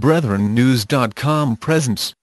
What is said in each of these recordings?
BrethrenNews.com presents.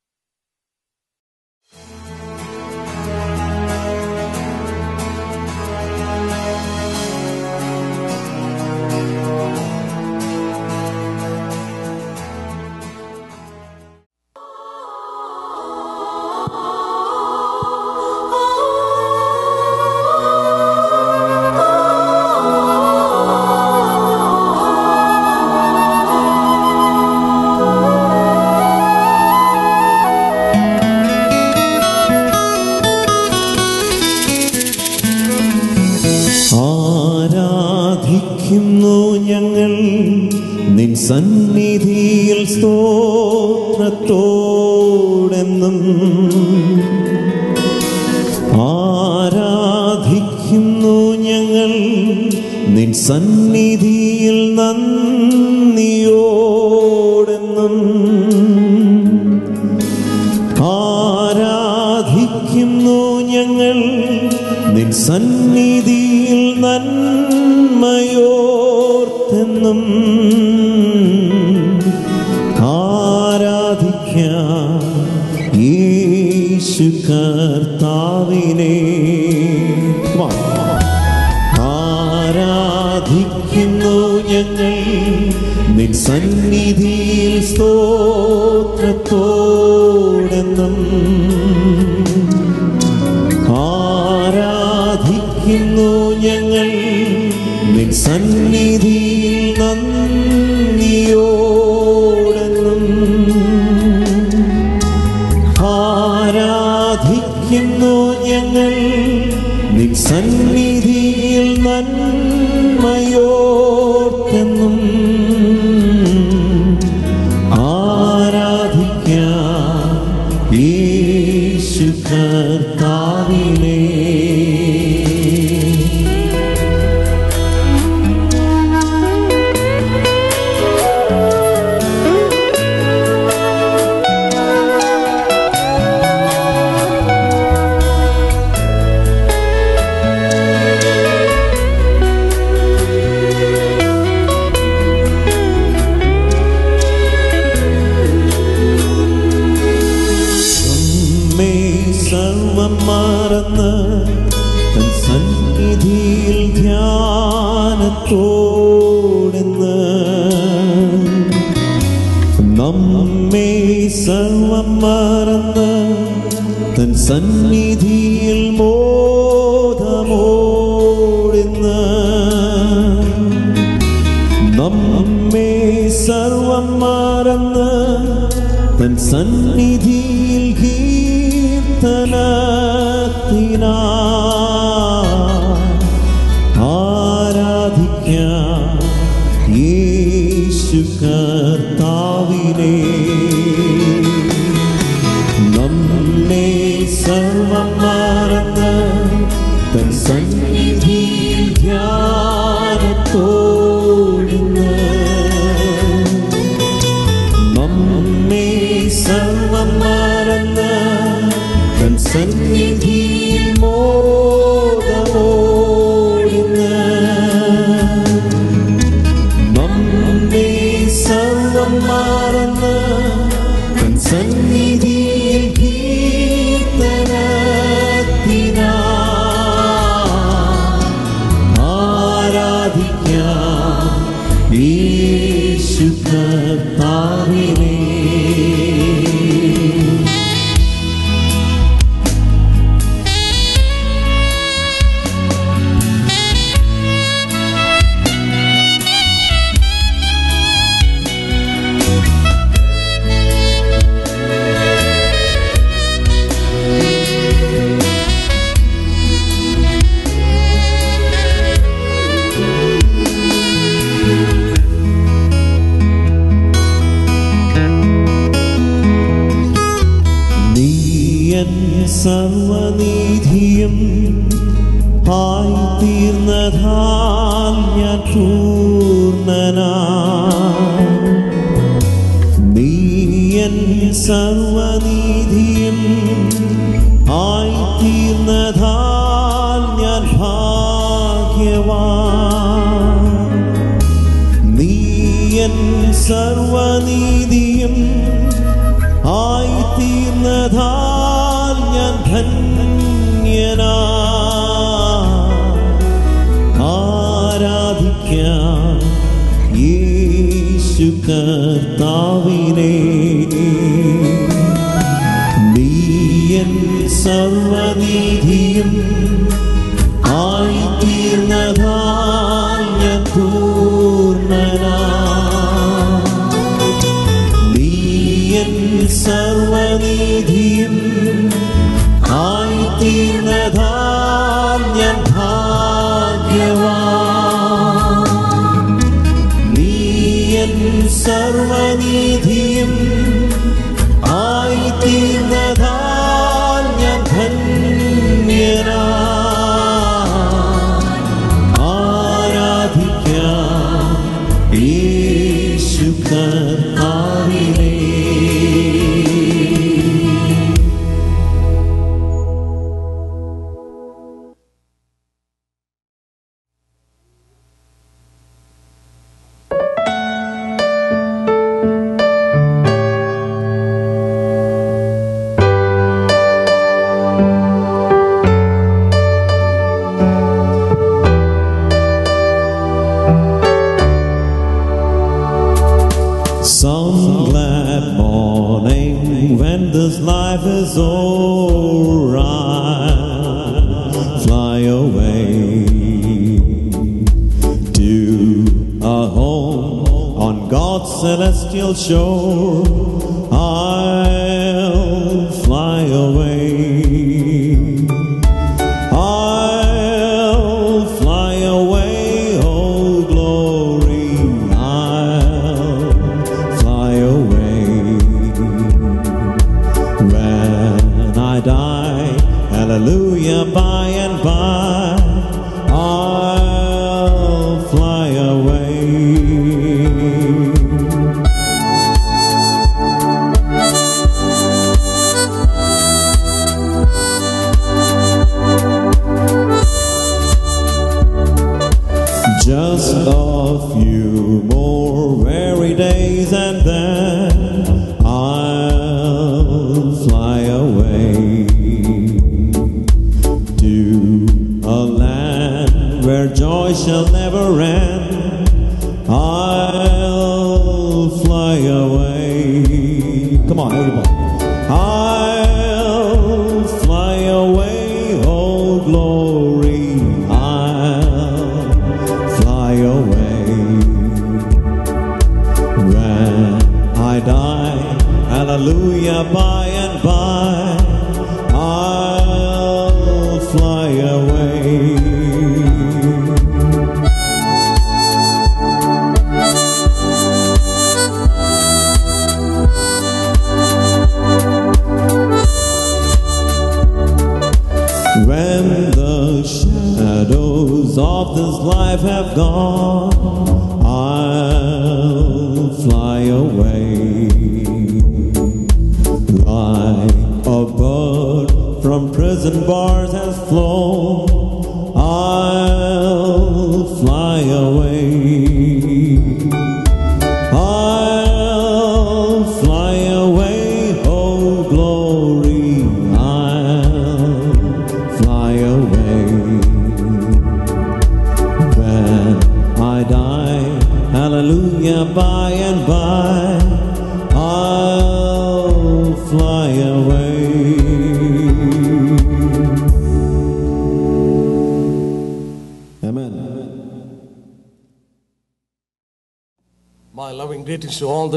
സർവനീതിയും ആയിത്തീർന്നതാൽ ഞാൻ ധന്യനാ. ആരാധിക്കാം യേശു നീയൻ സർവനീതിയും sarma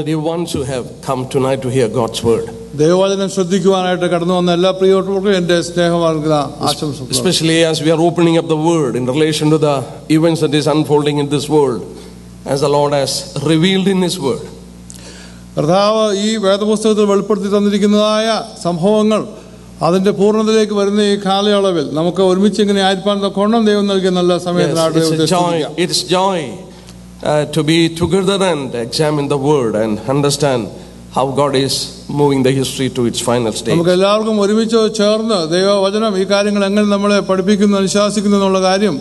greetings to all the dear ones who have come tonight to hear God's word. ദൈവവചനം ശ്രദ്ധിക്കുവാനായിട്ട് കടന്നു വന്ന എല്ലാ പ്രിയവർക്കും എൻ്റെ സ്നേഹമാർഗ ആശംസകൾ Especially as we are opening up the word in relation to the events that is unfolding in this world, as the Lord has revealed in His word. കർത്താവ് ഈ വേദപുസ്തകത്തിൽ വെളിപ്പെടുത്തി തന്നിരിക്കുന്നതായ സംഭവങ്ങൾ അതിന്റെ പൂർണ്ണതയിലേക്ക് വരുന്ന ഈ കാലയളവിൽ നമുക്ക് ഒരുമിച്ച് ഇങ്ങനെ ആയിരിക്കാൻ തക്കോണം ദൈവം നൽകിയ നല്ല Yes, സമയത്തിനായിട്ട് uh, to be together and examine the word and understand how God is moving the history to its final stage. നമുക്ക് എല്ലാവർക്കും ഒരുമിച്ച് ചേർന്ന് ദൈവവചനം ഈ കാര്യങ്ങൾ എങ്ങനെ നമ്മളെ പഠിപ്പിക്കുന്നു അനുശാസിക്കുന്നു എന്നുള്ള കാര്യം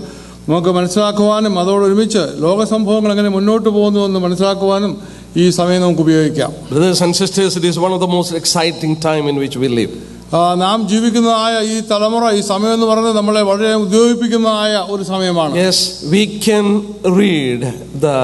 നമുക്ക് മനസ്സിലാക്കുവാനും അതോടൊരുമിച്ച് ലോക സംഭവങ്ങൾ എങ്ങനെ മുന്നോട്ട് പോകുന്നു എന്ന് മനസ്സിലാക്കുവാനും ഈ സമയം നമുക്ക് ഉപയോഗിക്കാം Brothers and sisters, it is one of the most exciting time in which we live. ആ, നാം ജീവിക്കുന്നതായ ഈ തലമുറ ഈ സമയം എന്ന് പറയുന്നത് നമ്മളെ വളരെ ഉദ്യോഗിപ്പിക്കുന്നതായ ഒരു സമയമാണ് Yes, we can read the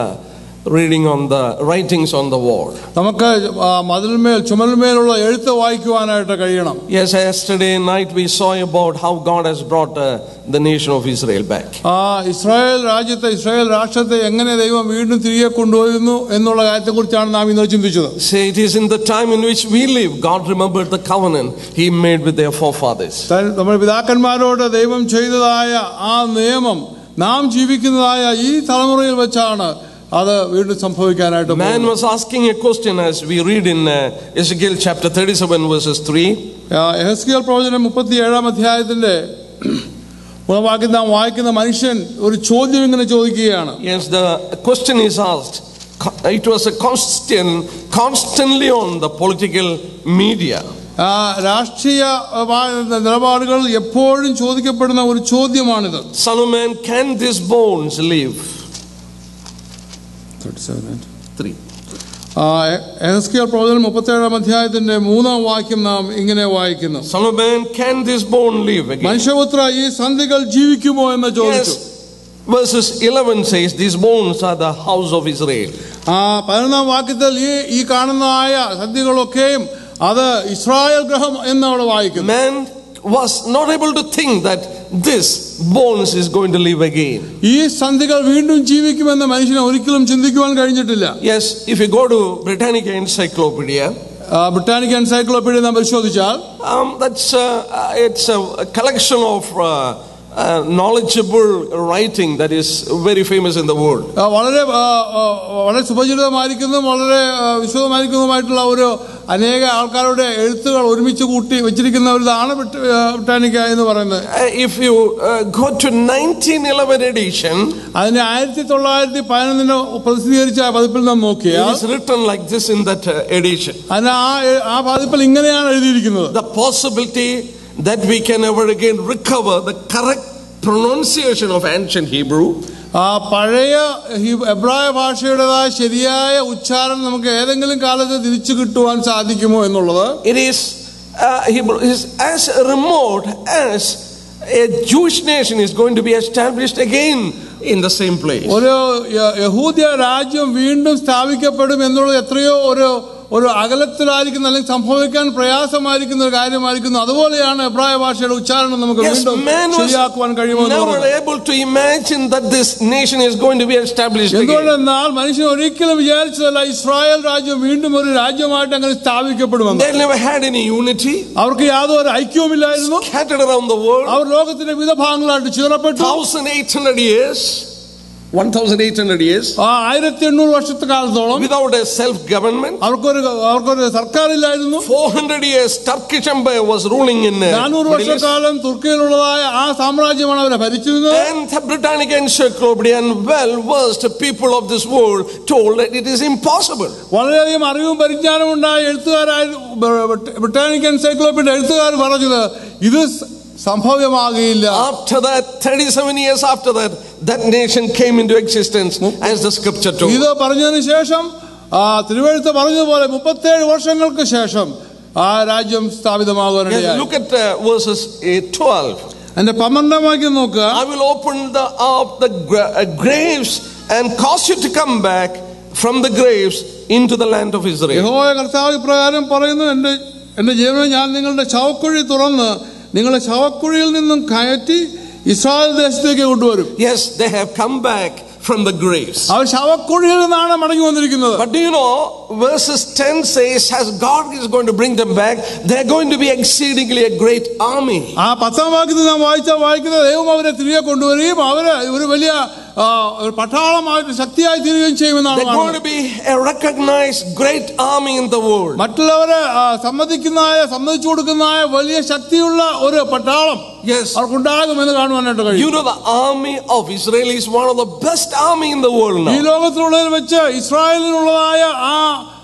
reading on the writings on the wall. നമുക്ക് ആ, മതിൽമേൽ ചുമലിന്മേലുള്ള എഴുത്ത് വായിക്കുവാനായിട്ട് കഴിയണം Yes, yesterday night we saw about how God has brought uh, the nation of Israel back. ആ ഇസ്രായേൽ രാജ്യത്തെ ഇസ്രായേൽ രാഷ്ട്രത്തെ എങ്ങനെ ദൈവം വീണ്ടും തിരികെ കൊണ്ടുവരുന്നു എന്നുള്ള കാര്യത്തെക്കുറിച്ചാണ് നാം ഇന്ന് ചിന്തിച്ചത് Say it is in the time in which we live, God remembered the covenant He made with their forefathers. താൻ- നമ്മുടെ പിതാക്കന്മാരോട് ദൈവം ചെയ്തതായ ആ നിയമം നാം ജീവിക്കുന്നതായ ഈ തലമുറയിൽ വെച്ചാണ് അത് വീണ്ടും സംഭവിക്കാനായിട്ട് Man പോകുന്നത്. was asking a question as we read in uh, Ezekiel chapter 37, verses 3. ആ, എഹെസ്കേൽ പ്രവചനം മുപ്പത്തി ഏഴാം അധ്യായത്തിന്റെ മൂന്നാം വാക്യം നാം വായിക്കുന്ന മനുഷ്യൻ ഒരു ചോദ്യം ഇങ്ങനെ ചോദിക്കുകയാണ് Yes, the question is asked. Co- It was a question constantly on the political media. ആ, രാഷ്ട്രീയ ആ, വാ- നിലപാടുകൾ എപ്പോഴും ചോദിക്കപ്പെടുന്ന ഒരു ചോദ്യമാണിത് Son of man, can these പ്രവചനം മുപ്പത്തേഴാം അധ്യായത്തിന്റെ മൂന്നാം വാക്യം നാം ഇങ്ങനെ വായിക്കുന്നു Son of man, can this bone live again? മനുഷ്യപുത്ര ഈ സന്ധികൾ ജീവിക്കുമോ എന്ന് ചോദിച്ചു. Verses 11 says, These bones are the house of Israel. ആ പതിനൊന്നാം വാക്യത്തിൽ ഈ സന്ധികളൊക്കെയും അത് ഇസ്രായേൽ ഗ്രഹം എന്നവിടെ വായിക്കുന്നു was not able to think that this bones is going to live again. ഈ സന്ധികൾ വീണ്ടും ജീവിക്കുമെന്ന് മനുഷ്യന് ഒരിക്കലും ചിന്തിക്കുവാൻ കഴിഞ്ഞിട്ടില്ല Yes, if you go to Britannica Encyclopedia, ആ, ബ്രിട്ടാനിക് എൻസൈക്ലോപ്പീഡിയ നാം പരിശോധിച്ചാൽ um, that's uh, uh, it's a, a collection of uh, uh, knowledgeable writing that is very famous in the world. ആ, വളരെ ആ, ആ, വളരെ സുപരിചിതമായിരിക്കുന്നതും വളരെ ആ, വിശദമായിരിക്കുന്നതുമായിട്ടുള്ള ഒരു അനേക ആൾക്കാരുടെ എഴുത്തുകൾ ഒരുമിച്ച് കൂട്ടി വെച്ചിരിക്കുന്ന ഒരു ഇതാണ് ബ്രിട്ട- ആ, ബ്രിട്ടാനിക്ക എന്ന് പറയുന്നത് Uh, if you uh, go to 1911 edition, അതിന്റെ ആയിരത്തി തൊള്ളായിരത്തി പതിനൊന്നിന് പ്രസിദ്ധീകരിച്ച ആ പതിപ്പിൽ നാം it നോക്കിയാൽ is written like this in that uh, edition. അതിന് ആ എ- ആ പതിപ്പിൽ ഇങ്ങനെയാണ് എഴുതിയിരിക്കുന്നത് The possibility that we can ever again recover the correct pronunciation of ancient Hebrew ആ പഴയ ഹി- എബ്രായ ഭാഷയുടേതായ ശരിയായ ഉച്ചാരണം നമുക്ക് ഏതെങ്കിലും കാലത്ത് തിരിച്ചു കിട്ടുവാൻ സാധിക്കുമോ എന്നുള്ളത് it is uh, Hebrew is as remote as a Jewish nation is going to be established again in the same place. ഒരു യ- യഹൂദ്യ രാജ്യം വീണ്ടും സ്ഥാപിക്കപ്പെടും എന്നുള്ളത് എത്രയോ ഒരു ഒരു അകലത്തിലായിരിക്കുന്ന അല്ലെങ്കിൽ സംഭവിക്കാൻ പ്രയാസമായിരിക്കുന്ന ഒരു കാര്യമായിരിക്കുന്നു അതുപോലെയാണ് എബ്രായ ഭാഷയുടെ ഉച്ചാരണം നമുക്ക് Yes, വീണ്ടും man was ശരിയാക്കുവാൻ കഴിയുമോ എന്ന് never പറയുന്നത്. able to imagine that this nation is going to be established again. എന്തുകൊണ്ടെന്നാൽ മനുഷ്യൻ ഒരിക്കലും വിചാരിച്ചതല്ല ഇസ്രായേൽ രാജ്യം വീണ്ടും ഒരു രാജ്യമായിട്ട് അങ്ങനെ സ്ഥാപിക്കപ്പെടുമെന്ന് They never had any unity, അവർക്ക് യാതൊരു ഐക്യവുമില്ലായിരുന്നു scattered around the world, അവർ ലോകത്തിന്റെ വിവിധ ഭാഗങ്ങളായിട്ട് ചിതറപ്പെട്ടു 1800 years, 1800 years, ആ ആയിരത്തി എണ്ണൂറ് വർഷത്തെ കാലത്തോളം without a self government. അവർക്കൊരു അവർക്കൊരു സർക്കാരില്ലായിരുന്നു 400 years, Turkish Empire was ruling in uh, നാനൂറ് Middle East. വർഷക്കാലം തുർക്കിയിലുള്ളതായ ആ സാമ്രാജ്യമാണ് അവരെ ഭരിച്ചിരുന്നത് And the Britannic Encyclopedia and well versed people of this world told that it is impossible. വളരെയധികം അറിവും പരിജ്ഞാനവും ഉണ്ടായ എഴുത്തുകാരായ ബ്രിട്ടാനിക് എൻസൈക്ലോപ്പീഡിയ എഴുത്തുകാർ പറഞ്ഞത് ഇത് സ- സംഭവ്യമാകുകയില്ല After that, 37 years after that, that nation came into existence as the scripture told. ഇത് പറഞ്ഞതിന് ശേഷം ആ തിരുവഴുത്ത് പറഞ്ഞതുപോലെ മുപ്പത്തേഴ് വർഷങ്ങൾക്ക് ശേഷം ആ രാജ്യം Yes, സ്ഥാപിതമാകുവാനിടയായി look at uh, verses uh, 12. എന്റെ പന്ത്രണ്ടാം വാക്യം നോക്കുക I will open the up the gra- uh, graves and cause you to come back from the graves into the land of Israel. യഹോവ കർത്താവ് ഇപ്രകാരം പറയുന്നു എൻ്റെ എൻ്റെ ജീവനെ ഞാൻ നിങ്ങളുടെ ശവക്കുഴി തുറന്ന് നിങ്ങളെ ശവക്കുഴിയിൽ നിന്നും കയറ്റി ഇസ്രായേൽ ദേശത്തേക്ക് കൊണ്ടുവരും Yes, they have come back from the graves. അവർ ശവക്കുഴിയിൽ നിന്നാണ് മടങ്ങി വന്നിരിക്കുന്നത് But do you know, verses 10 says, as God is going to bring them back, they're going to be exceedingly a great army. ആ പത്താം വാക്യത്തിൽ നാം വായിച്ച വായിക്കുന്ന ദൈവം അവരെ തിരികെ കൊണ്ടുവരികയും അവര് ഒരു വലിയ ആ, ഒരു പട്ടാളമായിട്ട് ശക്തിയായി തീരുകയും ചെയ്യുമെന്നാണ് They're going കാണുന്നത്. to be a recognized great army in the world. മറ്റുള്ളവരെ ആ, സമ്മതിക്കുന്നതായ സമ്മതിച്ചു കൊടുക്കുന്നതായ വലിയ ശക്തിയുള്ള ഒരു പട്ടാളം Yes. അവർക്കുണ്ടാകുമെന്ന് കാണുവാനായിട്ട് You കഴിയും know, the army of Israel is one of the best army in the world ഈ now. ലോകത്തിലുള്ളതിൽ വെച്ച് ഇസ്രായേലിനുള്ളതായ ആ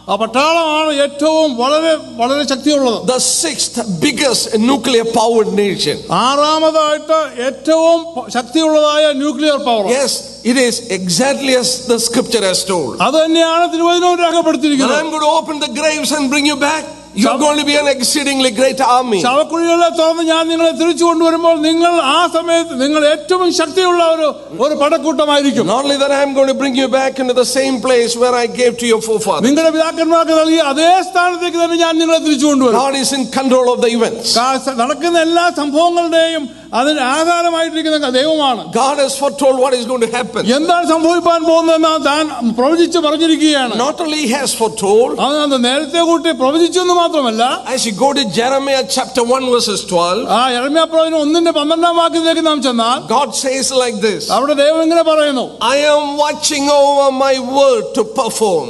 ആ പട്ടാളമാണ് ഏറ്റവും വളരെ വളരെ ശക്തിയുള്ളത് The sixth biggest nuclear powered nation. ആറാമതായിട്ട് ഏറ്റവും പ- ശക്തിയുള്ളതായ nuclear power Yes, it is exactly as the scripture has told. അത് തന്നെയാണ് തിരുവചനവും And രേഖപ്പെടുത്തിയിരിക്കുന്നത് I'm going to open the graves and bring you back. You're going to be an exceedingly great army. ശവക്കുഴികളെ തുറന്ന് ഞാൻ നിങ്ങളെ തിരിച്ചു കൊണ്ടുവരുമ്പോൾ നിങ്ങൾ ആ സമയത്ത് നിങ്ങൾ ഏറ്റവും ശക്തിയുള്ള ഒരു ഒരു പടക്കൂട്ടമായിരിക്കും Not only that, I'm going to bring you back into the same place where I gave to your forefathers. നിങ്ങളുടെ പിതാക്കന്മാർക്ക് നൽകിയ അതേ സ്ഥാനത്തേക്ക് തന്നെ ഞാൻ നിങ്ങളെ തിരിച്ചു കൊണ്ടുവരും God is in control of the events. കാ- നടക്കുന്ന എല്ലാ സംഭവങ്ങളുടെയും അതിന് ആധാരമായിട്ടിരിക്കുന്ന ദൈവമാണ് God has foretold what is going to happen. എന്താണ് സംഭവിക്കാൻ പോകുന്നതെന്ന് താൻ പ്രവചിച്ച് പറഞ്ഞിരിക്കുകയാണ് Not only he has foretold, അത് അത് നേരത്തെ കൂട്ടി പ്രവചിച്ചെന്ന് മാത്രമല്ല as you go to Jeremiah chapter 1 verses 12, ആ എരമ്യ പ്രവചനം ഒന്നിന്റെ പന്ത്രണ്ടാം വാക്യത്തിലേക്ക് നാം ചെന്നാൽ God says like this അവിടെ ദൈവം ഇങ്ങനെ പറയുന്നു I am watching over my word to perform.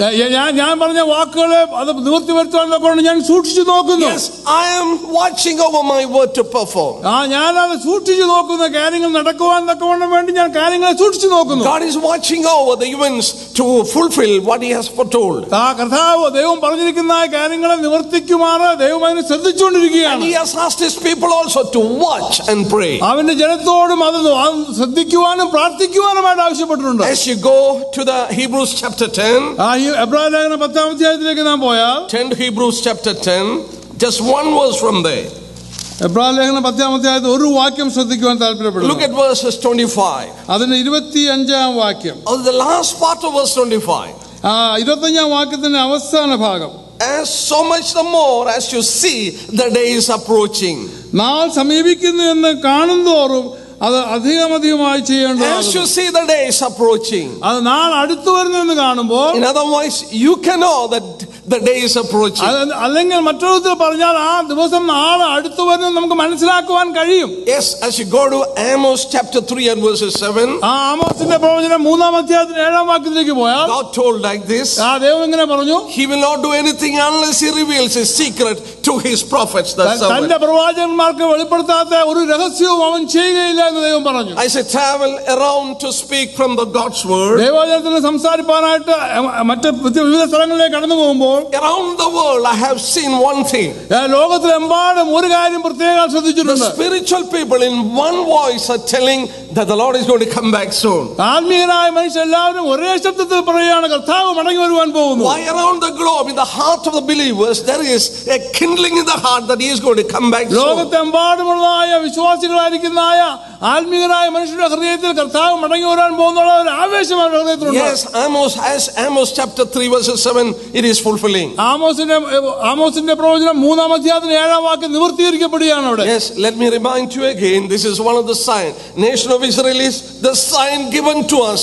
"ഞാ- ഞാൻ ഞാൻ പറഞ്ഞ വാക്കുകളെ അത് നിവൃത്തി വരുത്തുവാൻ കൊണ്ട് ഞാൻ സൂക്ഷിച്ചു നോക്കുന്നു Yes, I am watching over my word to perform. ആ ഞാൻ അത് സൂക്ഷിച്ചു നോക്കുന്ന കാര്യങ്ങൾ നടക്കുവാൻ തക്കവണ്ണം വേണ്ടി ഞാൻ കാര്യങ്ങളെ സൂക്ഷിച്ചു നോക്കുന്നു God is watching over the events to fulfill what he has foretold. ആ കർത്താവ് ദൈവം പറഞ്ഞിരിക്കുന്ന ആ കാര്യങ്ങളെ നിവർത്തിക്കുമാറ് ദൈവം അതിനെ And ശ്രദ്ധിച്ചുകൊണ്ടിരിക്കുകയാണ് he has asked his people also to watch and pray. അവന്റെ ജനത്തോടും അത് അത് ശ്രദ്ധിക്കുവാനും പ്രാർത്ഥിക്കുവാനുമായിട്ട് ആവശ്യപ്പെട്ടിട്ടുണ്ട് As you go to the Hebrews chapter 10, ആ ഈ എബ്രാഹിം ലേഖനം പത്താം അധ്യായത്തിലേക്ക് നാം പോയാൽ 10 to Hebrews chapter 10, just one verse from there. എബ്രാഹിം ലേഖനം പത്താം അധ്യായത്തിൽ ഒരു വാക്യം ശ്രദ്ധിക്കുവാൻ Look താല്പര്യപ്പെടുന്നു at verses 25. അതിന്റെ ഇരുപത്തി അഞ്ചാം വാക്യം Oh, the last part of verse 25. ആ ഇരുപത്തഞ്ചാം വാക്യത്തിന്റെ അവസാന ഭാഗം As so much the more as you see the day is approaching. നാൾ സമീപിക്കുന്നു എന്ന് കാണുന്തോറും അത് അധികമധികമായി As ചെയ്യേണ്ടത് you see the day is approaching. അത് നാൾ അടുത്തു വരുന്നു എന്ന് കാണുമ്പോൾ In other words, you can know that the day is approaching. അത് അല്ലെങ്കിൽ മറ്റൊരു വിധത്തിൽ പറഞ്ഞാൽ ആ ദിവസം നാളെ അടുത്തു വരുന്നത് നമുക്ക് മനസ്സിലാക്കുവാൻ കഴിയും Yes, as you go to Amos chapter 3 and verses 7, ആ ആമോസിന്റെ പ്രവചനം മൂന്നാം അധ്യായത്തിന് ഏഴാം വാക്യത്തിലേക്ക് പോയാൽ God told like this ആ ദൈവം ഇങ്ങനെ പറഞ്ഞു He will not do anything unless He reveals His secret to His prophets, the ത- തന്റെ servant. പ്രവാചകന്മാർക്ക് വെളിപ്പെടുത്താത്ത ഒരു രഹസ്യവും അവൻ ചെയ്യുകയില്ല എന്ന് ദൈവം പറഞ്ഞു I say, travel around to speak from the God's word. ദൈവവചനത്തിൽ സംസാരിപ്പാനായിട്ട് എ- മറ്റ് വ്യത്യ- വിവിധ സ്ഥലങ്ങളിലേക്ക് കടന്നു പോകുമ്പോൾ Around the world, I have seen one thing. ഏ, ലോകത്തിലെമ്പാടും ഒരു കാര്യം പ്രത്യേകം The ശ്രദ്ധിച്ചിട്ടുണ്ട് spiritual people in one voice are telling that the Lord is going to come back soon. ആത്മീയരായ മനുഷ്യർ എല്ലാവരും ഒരേ ശബ്ദത്തിൽ പറയുകയാണ് കർത്താവ് മടങ്ങി വരുവാൻ പോകുന്നു Why around the globe, in the heart of the believers, there is a kindling in the heart that He is going to come back soon. ലോകത്തെമ്പാടുമുള്ളതായ വിശ്വാസികളായിരിക്കുന്നതായ ആത്മീയരായ മനുഷ്യരുടെ ഹൃദയത്തിൽ കർത്താവ് മടങ്ങി വരാൻ പോകുന്നുള്ള ഒരു ആവേശം അവരുടെ ഹൃദയത്തിലുണ്ട് Yes, Amos, as Amos chapter 3, verses 7, it is fulfilling. ആമോസിന്റെ ആമോസിന്റെ പ്രവചനം മൂന്നാം അധ്യായത്തിന് ഏഴാം വാക്ക് നിവൃത്തീകരിക്കപ്പെടുകയാണ് അവിടെ Yes, let me remind you again. This is one of the signs. Nation of Israel is the sign given to us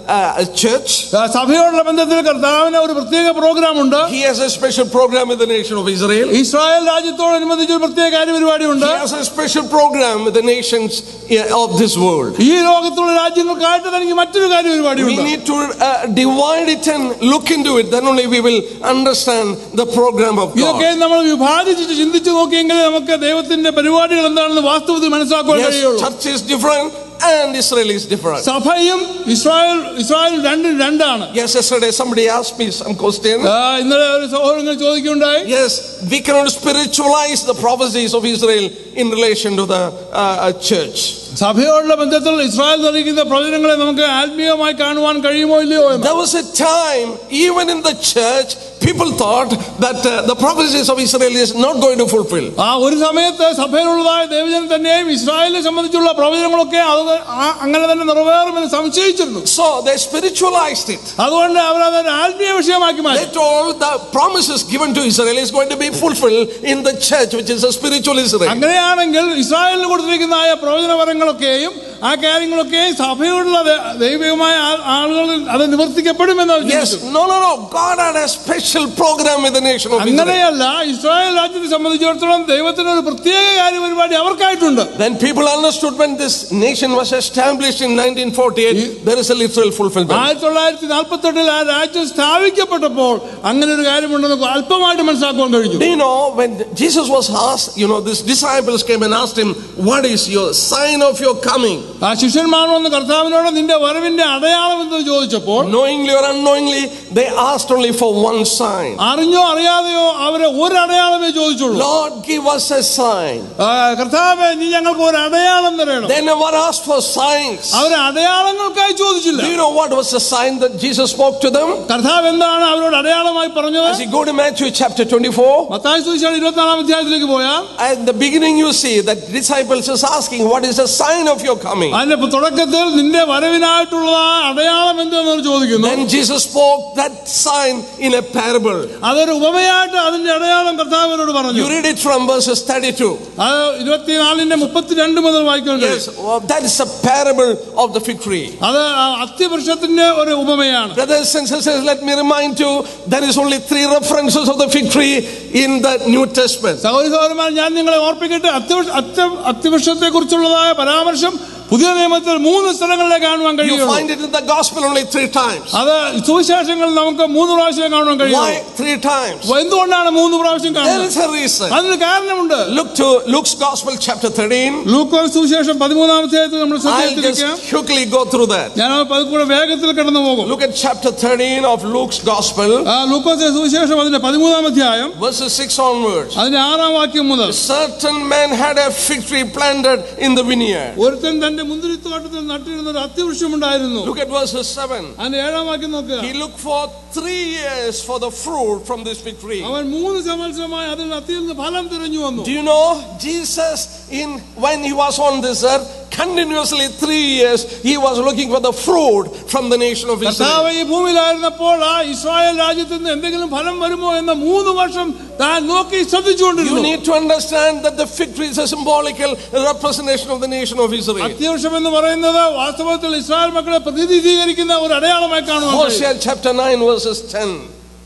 uh, a church. ആ, സഭയോടുള്ള ബന്ധത്തിൽ കർത്താവിന് ഒരു പ്രത്യേക പ്രോഗ്രാം ഉണ്ട് He has a special program with the nation of Israel. Israel രാജ്യത്തോടനുബന്ധിച്ച് ഒരു പ്രത്യേക കാര്യപരിപാടിയുണ്ട് He has a special program with the nations uh, of this world. ഈ ലോകത്തുള്ള രാജ്യങ്ങൾക്കായിട്ട് തനിക്ക് മറ്റൊരു We കാര്യപരിപാടിയുണ്ട് need to uh, divide it and look into it. Then only we will understand the program of ഇതൊക്കെ God. നമ്മൾ വിഭാജിച്ച് ചിന്തിച്ചു നോക്കിയെങ്കിലേ നമുക്ക് ദൈവത്തിന്റെ പരിപാടികൾ എന്താണെന്ന് വാസ്തവത്തിൽ മനസ്സിലാക്കുവാൻ Yes, കഴിയുള്ളൂ church is different and Israel is different. സഭയും ഇസ്രായേൽ ഇസ്രായേൽ രണ്ടും രണ്ടാണ് Yes, yesterday somebody asked me some question. ആ, ഇന്നലെ ഒരു സഹോദരങ്ങൾ ചോദിക്കുകയുണ്ടായി Yes, we cannot spiritualize the prophecies of Israel in relation to the uh, uh, church. സഭയോടുള്ള ബന്ധത്തിൽ Israel നൽകുന്ന പ്രവചനങ്ങളെ നമുക്ക് ആത്മീയമായി കാണുവാൻ കഴിയുമോ ഇല്ലയോ എന്ന് There was a time, even in the church, people thought that uh, the prophecies of Israel is not going to fulfill. ആ ഒരു സമയത്ത് സഭയിലുള്ളതായ ദൈവജനം തന്നെയും ഇസ്രായേലിനെ സംബന്ധിച്ചുള്ള പ്രവചനങ്ങളൊക്കെ അത് ആ- അങ്ങനെ തന്നെ നിറവേറുമെന്ന് സംശയിച്ചിരുന്നു So they spiritualized it. അതുകൊണ്ട് അവരത് ഒരു ആത്മീയ വിഷയമാക്കി They മാറ്റി told the promises given to Israel is going to be fulfilled in the church, which is a spiritual Israel. അങ്ങനെയാണെങ്കിൽ ഇസ്രായേലിന് കൊടുത്തിരിക്കുന്നതായ പ്രവചന വരങ്ങളൊക്കെയും ആ കാര്യങ്ങളൊക്കെ സഭയുള്ള ദ- ദൈവികമായ ആ- ആളുകളിൽ അത് നിവർത്തിക്കപ്പെടുമെന്ന് അവർ Yes, ചിന്തിച്ചു. no, no, no. God had a special program with the nation of Israel. അങ്ങനെയല്ല ഇസ്രായേൽ രാജ്യത്തെ സംബന്ധിച്ചിടത്തോളം ദൈവത്തിന് ഒരു പ്രത്യേക കാര്യപരിപാടി അവർക്കായിട്ടുണ്ട് Then people understood when this nation was established in 1948, there is a literal fulfillment. ആയിരത്തി തൊള്ളായിരത്തി നാൽപ്പത്തി എട്ടിൽ ആ രാജ്യം സ്ഥാപിക്കപ്പെട്ടപ്പോൾ അങ്ങനെ ഒരു കാര്യമുണ്ടെന്ന് അല്പമായിട്ട് മനസ്സിലാക്കുവാൻ കഴിഞ്ഞു Do you know when Jesus was asked, you know, these disciples came and asked him, What is your sign of your coming? ആ ശിഷ്യന്മാർ വന്ന് കർത്താവിനോട് നിന്റെ വരവിന്റെ അടയാളം എന്ന് ചോദിച്ചപ്പോൾ Knowingly or unknowingly, they asked only for one sign. അറിഞ്ഞോ അറിയാതെയോ അവരെ ഒരു അടയാളമേ ചോദിച്ചുള്ളൂ Lord, give us a sign. ആ, കർത്താവേ നീ ഞങ്ങൾക്ക് ഒരു അടയാളം തരണം They never asked for signs. അവരെ അടയാളങ്ങൾക്കായി ചോദിച്ചില്ല Do you know what was the sign that Jesus spoke to them? കർത്താവ് എന്താണ് അവരോട് അടയാളമായി പറഞ്ഞത് As you go to Matthew chapter 24, Mathai സുവിശേഷം ഇരുപത്തിനാലാം അധ്യായത്തിലേക്ക് പോയാൽ at the beginning you see that disciples is asking, What is the sign of your coming? അതിന്റെ തുടക്കത്തിൽ നിന്റെ വരവിനായിട്ടുള്ള ആ അടയാളം എന്തെന്ന് അവർ ചോദിക്കുന്നു Then Jesus spoke that sign in a parable. അതൊരു ഉപമയായിട്ട് അതിന്റെ അടയാളം കർത്താവിനോട് പറഞ്ഞു You read it from verses 32. അത് ഇരുപത്തിനാലിന്റെ മുപ്പത്തിരണ്ട് മുതൽ വായിക്കാൻ കഴിയും Yes, well, that is a parable of the fig tree. അത് ആ അത്യവൃക്ഷത്തിന്റെ ഒരു ഉപമയാണ് Brothers and sisters, let me remind you, there is only three references of the fig tree in the New Testament. സഹോദരി സഹോദരന്മാർ ഞാൻ നിങ്ങളെ ഓർപ്പിക്കട്ടെ അത്യവൃക്ഷ അത്യ അത്യവൃക്ഷത്തെ കുറിച്ചുള്ളതായ പരാമർശം പുതിയ നിയമത്തിൽ മൂന്ന് സ്ഥലങ്ങളിലെ കാണുവാൻ You കഴിയുള്ളൂ find it in the gospel only three times. അത് സുവിശേഷങ്ങളിൽ നമുക്ക് മൂന്ന് പ്രാവശ്യം കാണുവാൻ കഴിയും Why three times? എന്തുകൊണ്ടാണ് മൂന്ന് പ്രാവശ്യം There കാണുന്നത് is a reason. അതിന് കാരണമുണ്ട് Look to Luke's gospel chapter 13. ലൂക്കോസ് സുവിശേഷം പതിമൂന്നാം അധ്യായത്തിൽ നമ്മൾ I'll ശ്രദ്ധയിലിരിക്കാം just quickly go through that. ഞാൻ പതുക്കൂടെ വേഗത്തിൽ കടന്നു പോകും Look at chapter 13 of Luke's gospel, ആ ലൂക്കോസ് സുവിശേഷം അതിന്റെ പതിമൂന്നാം അധ്യായം verses 6 onwards. അതിന്റെ ആറാം വാക്യം മുതൽ A certain man had a fig tree planted in the vineyard. ഒരുത്തൻ തന്റെ മുന്തിരിത്തോട്ടത്തിൽ നട്ടിരുന്ന ഒരു അത്യവൃക്ഷമുണ്ടായിരുന്നു Look at verses 7. അതിന്റെ ഏഴാം വാക്യം നോക്കുക He looked for three years for the fruit from this fig tree. Do you know Jesus in when he was on this earth continuously three years he was looking for the fruit from the nation of Israel. You need to understand that the fig tree is a symbolical representation of the nation of Israel. Hosea chapter 9 verse verses 10.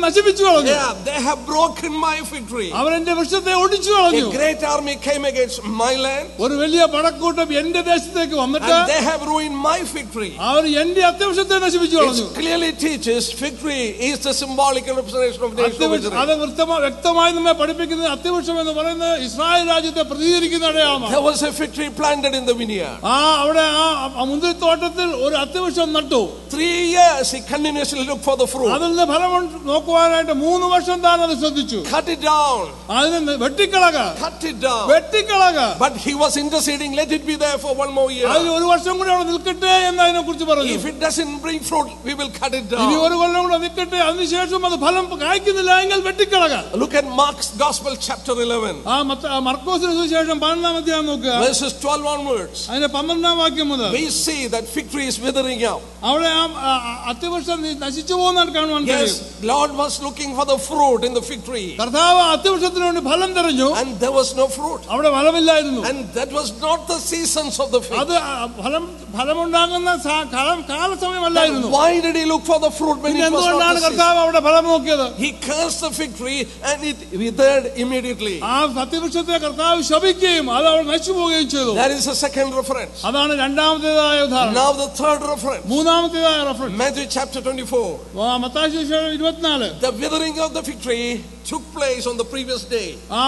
നശിപ്പിച്ചു കളഞ്ഞു. Yeah, they have broken my fig tree. അവർ എന്റെ വൃക്ഷത്തെ ഒടിച്ചു A കളഞ്ഞു great army came against my land, ഒരു വലിയ പടക്കൂട്ടം എന്റെ ദേശത്തേക്ക് വന്നിട്ട് and they have ruined my fig tree. അവർ എന്റെ അത്യവശ്യത്തെ നശിപ്പിച്ചു കളഞ്ഞു. It clearly teaches fig tree is the symbolic representation of of അത് വ്യക്തമായി നമ്മെ പഠിപ്പിക്കുന്നത് അത്യവശ്യം എന്ന് പറയുന്നത് ഇസ്രായേൽ രാജ്യത്തെ പ്രതികരിക്കുന്ന അടയാളമാണ് There was a fig tree planted in the vineyard. ആ അവിടെ ആ- മുന്തിരിത്തോട്ടത്തിൽ ഒരു അത്യവശ്യം നട്ടു. Three years അതിൽ നിന്ന് ഫലം നോക്കുവാൻ നോക്കുവാനായിട്ട് മൂന്ന് വർഷം താൻ അത് ശ്രദ്ധിച്ചു Cut it down. അതിന് വെട്ടിക്കളക Cut it down. വെട്ടിക്കളക But he was interceding, let it be there for one more year. അതിൽ ഒരു വർഷം കൂടി അവിടെ നിൽക്കട്ടെ എന്ന് അതിനെ കുറിച്ച് പറഞ്ഞു If it doesn't bring fruit, we will cut it ഇനി down. ഒരു കൊല്ലം കൂടെ നിൽക്കട്ടെ അതിനുശേഷം അത് ഫലം കായ്ക്കുന്നില്ല എങ്കിൽ വെട്ടിക്കളക Look at Mark's Gospel, chapter 11, ആ മത്ത- ആ മർക്കോസിന് സുവിശേഷം പതിനൊന്നാം അധ്യായം നോക്കുക verses 12 onwards. അതിന്റെ പന്ത്രണ്ടാം വാക്യം മുതൽ We see that fig tree is withering out. അവിടെ ആ ആ, ആ, അത്യവൃക്ഷം നി- നശിച്ചു പോകുന്നതായിട്ട് കാണുവാൻ കഴിയും Yes, Lord was looking for the fruit in the fig tree, കർത്താവ് അത്യവൃക്ഷത്തിന് വേണ്ടി ഫലം തെരഞ്ഞു and there was no fruit. അവിടെ ഫലമില്ലായിരുന്നു And that was not the seasons of the fig. അത് ആ ഫലം ഫലമുണ്ടാകുന്ന സാ- കാലം കാലസമയമല്ലായിരുന്നു Then why did he look for the fruit when പിന്നെ it was എന്തുകൊണ്ടാണ് not the season? കർത്താവ് അവിടെ ഫലം നോക്കിയത് He cursed the fig tree and it withered immediately. ആ സത്യവൃക്ഷത്തെ കർത്താവ് ശപിക്കുകയും അത് അവിടെ നശിച്ചു പോവുകയും ചെയ്തു That is the second reference. അതാണ് രണ്ടാമത്തേതായ ഉദാഹരണം Now the third reference. മൂന്നാമത്തേതായ reference Matthew chapter 24. മത്താശി ഇരുപത്തിനാല് The withering of the fig tree took place on the previous day. ആ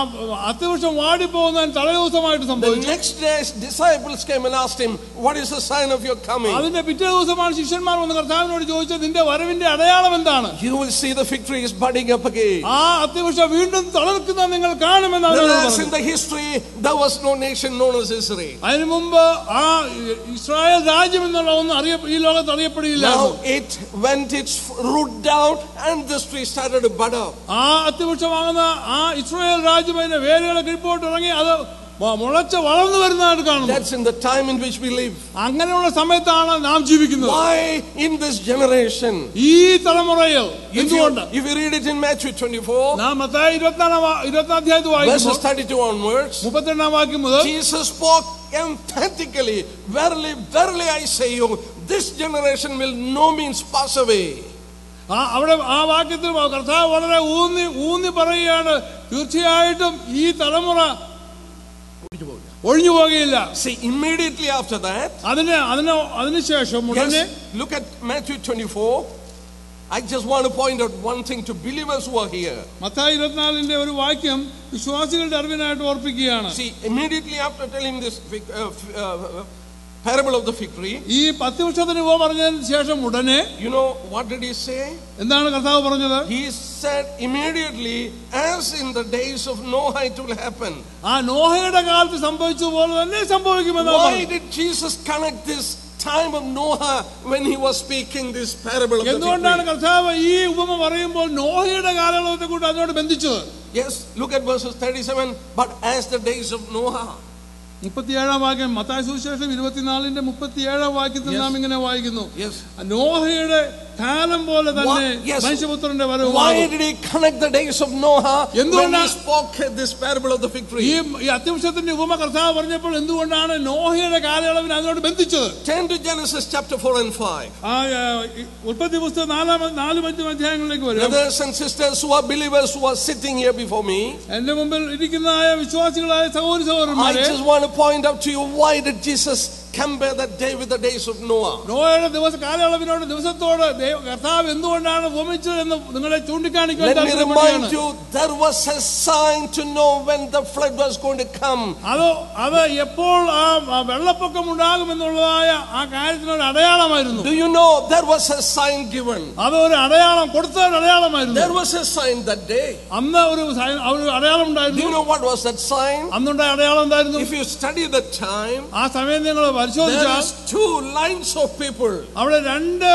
അത്യവൃക്ഷം വാടിപ്പോകുന്നതിന് തലേ ദിവസമായിട്ട് The സംഭവിച്ചു next day, his disciples came and asked him, What is the sign of your coming? അതിന്റെ പിറ്റേ ദിവസമാണ് ശിഷ്യന്മാർ വന്ന് കർത്താവിനോട് ചോദിച്ചത് നിന്റെ വരവിന്റെ അടയാളം എന്താണ് You will see the fig tree is budding up again. ആ അത്യവൃക്ഷം വീണ്ടും തളർക്കുന്ന നിങ്ങൾ കാണുമെന്ന് അവരോട് Whereas in പറഞ്ഞു the history, there was no nation known as Israel. അതിനു മുമ്പ് ആ ഇസ്രായേൽ രാജ്യം എന്നുള്ള ഒന്നും അറിയ ഈ ലോകത്ത് അറിയപ്പെടുകയില്ല Now it went its root down and this tree started to bud up. ആ അത്യവൃക്ഷമാകുന്ന ആ ഇസ്രായേൽ രാജ്യം അതിന്റെ വേരുകളെ കീഴ്പോട്ട് ഇറങ്ങി അത് വ- മുളച്ച് വളർന്നു വരുന്നതായിട്ട് കാണുന്നു That's in the time in which we live. അങ്ങനെയുള്ള സമയത്താണ് നാം ജീവിക്കുന്നത് Why in this generation? ഈ തലമുറയിൽ If you, എന്തുകൊണ്ട് if you read it in Matthew 24, നാം മത്തായി ഇരുപത്തിനാലാം വാ- ഇരുപത്തിനാലാം അധ്യായത്തിൽ verses വായിക്കുമ്പോൾ 32 onwards, മുപ്പത്തിരണ്ടാം വാക്യം മുതൽ Jesus spoke emphatically, Verily, verily I say you, this generation will no means pass away. ആ അവിടെ ആ വാക്യത്തിൽ കർത്താവ് വളരെ ഊന്നി ഊന്നി പറയുകയാണ് തീർച്ചയായിട്ടും ഈ തലമുറ ഒഴിഞ്ഞു പോകുകയില്ല See, immediately after that, അതിന് അതിന് അതിനുശേഷം ഉടനെ yes, look at Matthew 24. I just want to point out one thing to believers who are here. Mathai ഇരുപത്തിനാലിന്റെ ഒരു വാക്യം വിശ്വാസികളുടെ അറിവിനായിട്ട് ഓർപ്പിക്കുകയാണ് See, immediately after telling this fig- uh, f- uh, parable of the fig tree, ഈ പത്ത് വർഷത്തിന് ഉപ പറഞ്ഞതിന് ശേഷം ഉടനെ you know what did he say? എന്താണ് കർത്താവ് പറഞ്ഞത് He said immediately, as in the days of Noah, it will happen. ആ നോഹയുടെ കാലത്ത് സംഭവിച്ചതുപോലെ തന്നെ സംഭവിക്കുമെന്ന് Why പറഞ്ഞു did Jesus connect this time of Noah when he was speaking this parable of the fig എന്തുകൊണ്ടാണ് tree? കർത്താവ് ഈ ഉപമ പറയുമ്പോൾ നോഹയുടെ കാലഘട്ടത്തെ കൂട്ട് അതിനോട് ബന്ധിച്ചത് Yes, look at verses 37. But as the days of Noah, മുപ്പത്തിയേഴാം വാക്യം മത്തായ സുവിശേഷം ഇരുപത്തിനാലിന്റെ മുപ്പത്തിയേഴാം വാക്യത്തിൽ നാം ഇങ്ങനെ വായിക്കുന്നു. നോഹയുടെ കാലം പോലെ തന്നെ Why- yes. മനുഷ്യപുത്രന്റെ വരവ് Why did he connect the days of Noah when he എന്തുകൊണ്ടാ- spoke this parable of the fig ഈ tree? ഈ അത്യാവശ്യത്തിന്റെ ഉപമ കർത്താവ് പറഞ്ഞപ്പോൾ എന്തുകൊണ്ടാണ് നോഹയുടെ കാലയളവിന് അതിനോട് ബന്ധിച്ചത് Turn to Genesis chapter 4 and 5. ആ ആ, ഈ ഉൽപ്പത്തി പുസ്തകം നാലാം നാലും അഞ്ചും അധ്യായങ്ങളിലേക്ക് വരും Brothers and sisters who are believers who are sitting here before me, എന്റെ മുമ്പിൽ ഇരിക്കുന്നതായ വിശ്വാസികളായ സഹോദരി I സഹോദരന്മാരെ just want to point out to you why did Jesus compare that day with the days of Noah? നോയയുടെ ദിവസ കാലയളവിനോട് ദിവസത്തോട് ദൈവ- കർത്താവ് എന്തുകൊണ്ടാണ് ഉപമിച്ചത് എന്ന് നിങ്ങളെ ചൂണ്ടിക്കാണിക്കാൻ Let me താല്പര്യപ്പെടുകയാണ്. remind you, there was a sign to know when the flood was going to come. അത് അത് എപ്പോൾ ആ ആ വെള്ളപ്പൊക്കം ഉണ്ടാകുമെന്നുള്ളതായ ആ കാര്യത്തിനൊരു അടയാളമായിരുന്നു Do you know there was a sign given? അത് ഒരു അടയാളം കൊടുത്ത ഒരു അടയാളമായിരുന്നു There was a sign that day. അന്ന് ഒരു സൈ- ഒരു അടയാളം Do you ഉണ്ടായിരുന്നു know what was that sign? അന്നുണ്ടായ അടയാളം എന്തായിരുന്നു If you study the time, ആ സമയം നിങ്ങൾ there പരിശോധിച്ചാൽ is two lines of people. അവിടെ രണ്ട്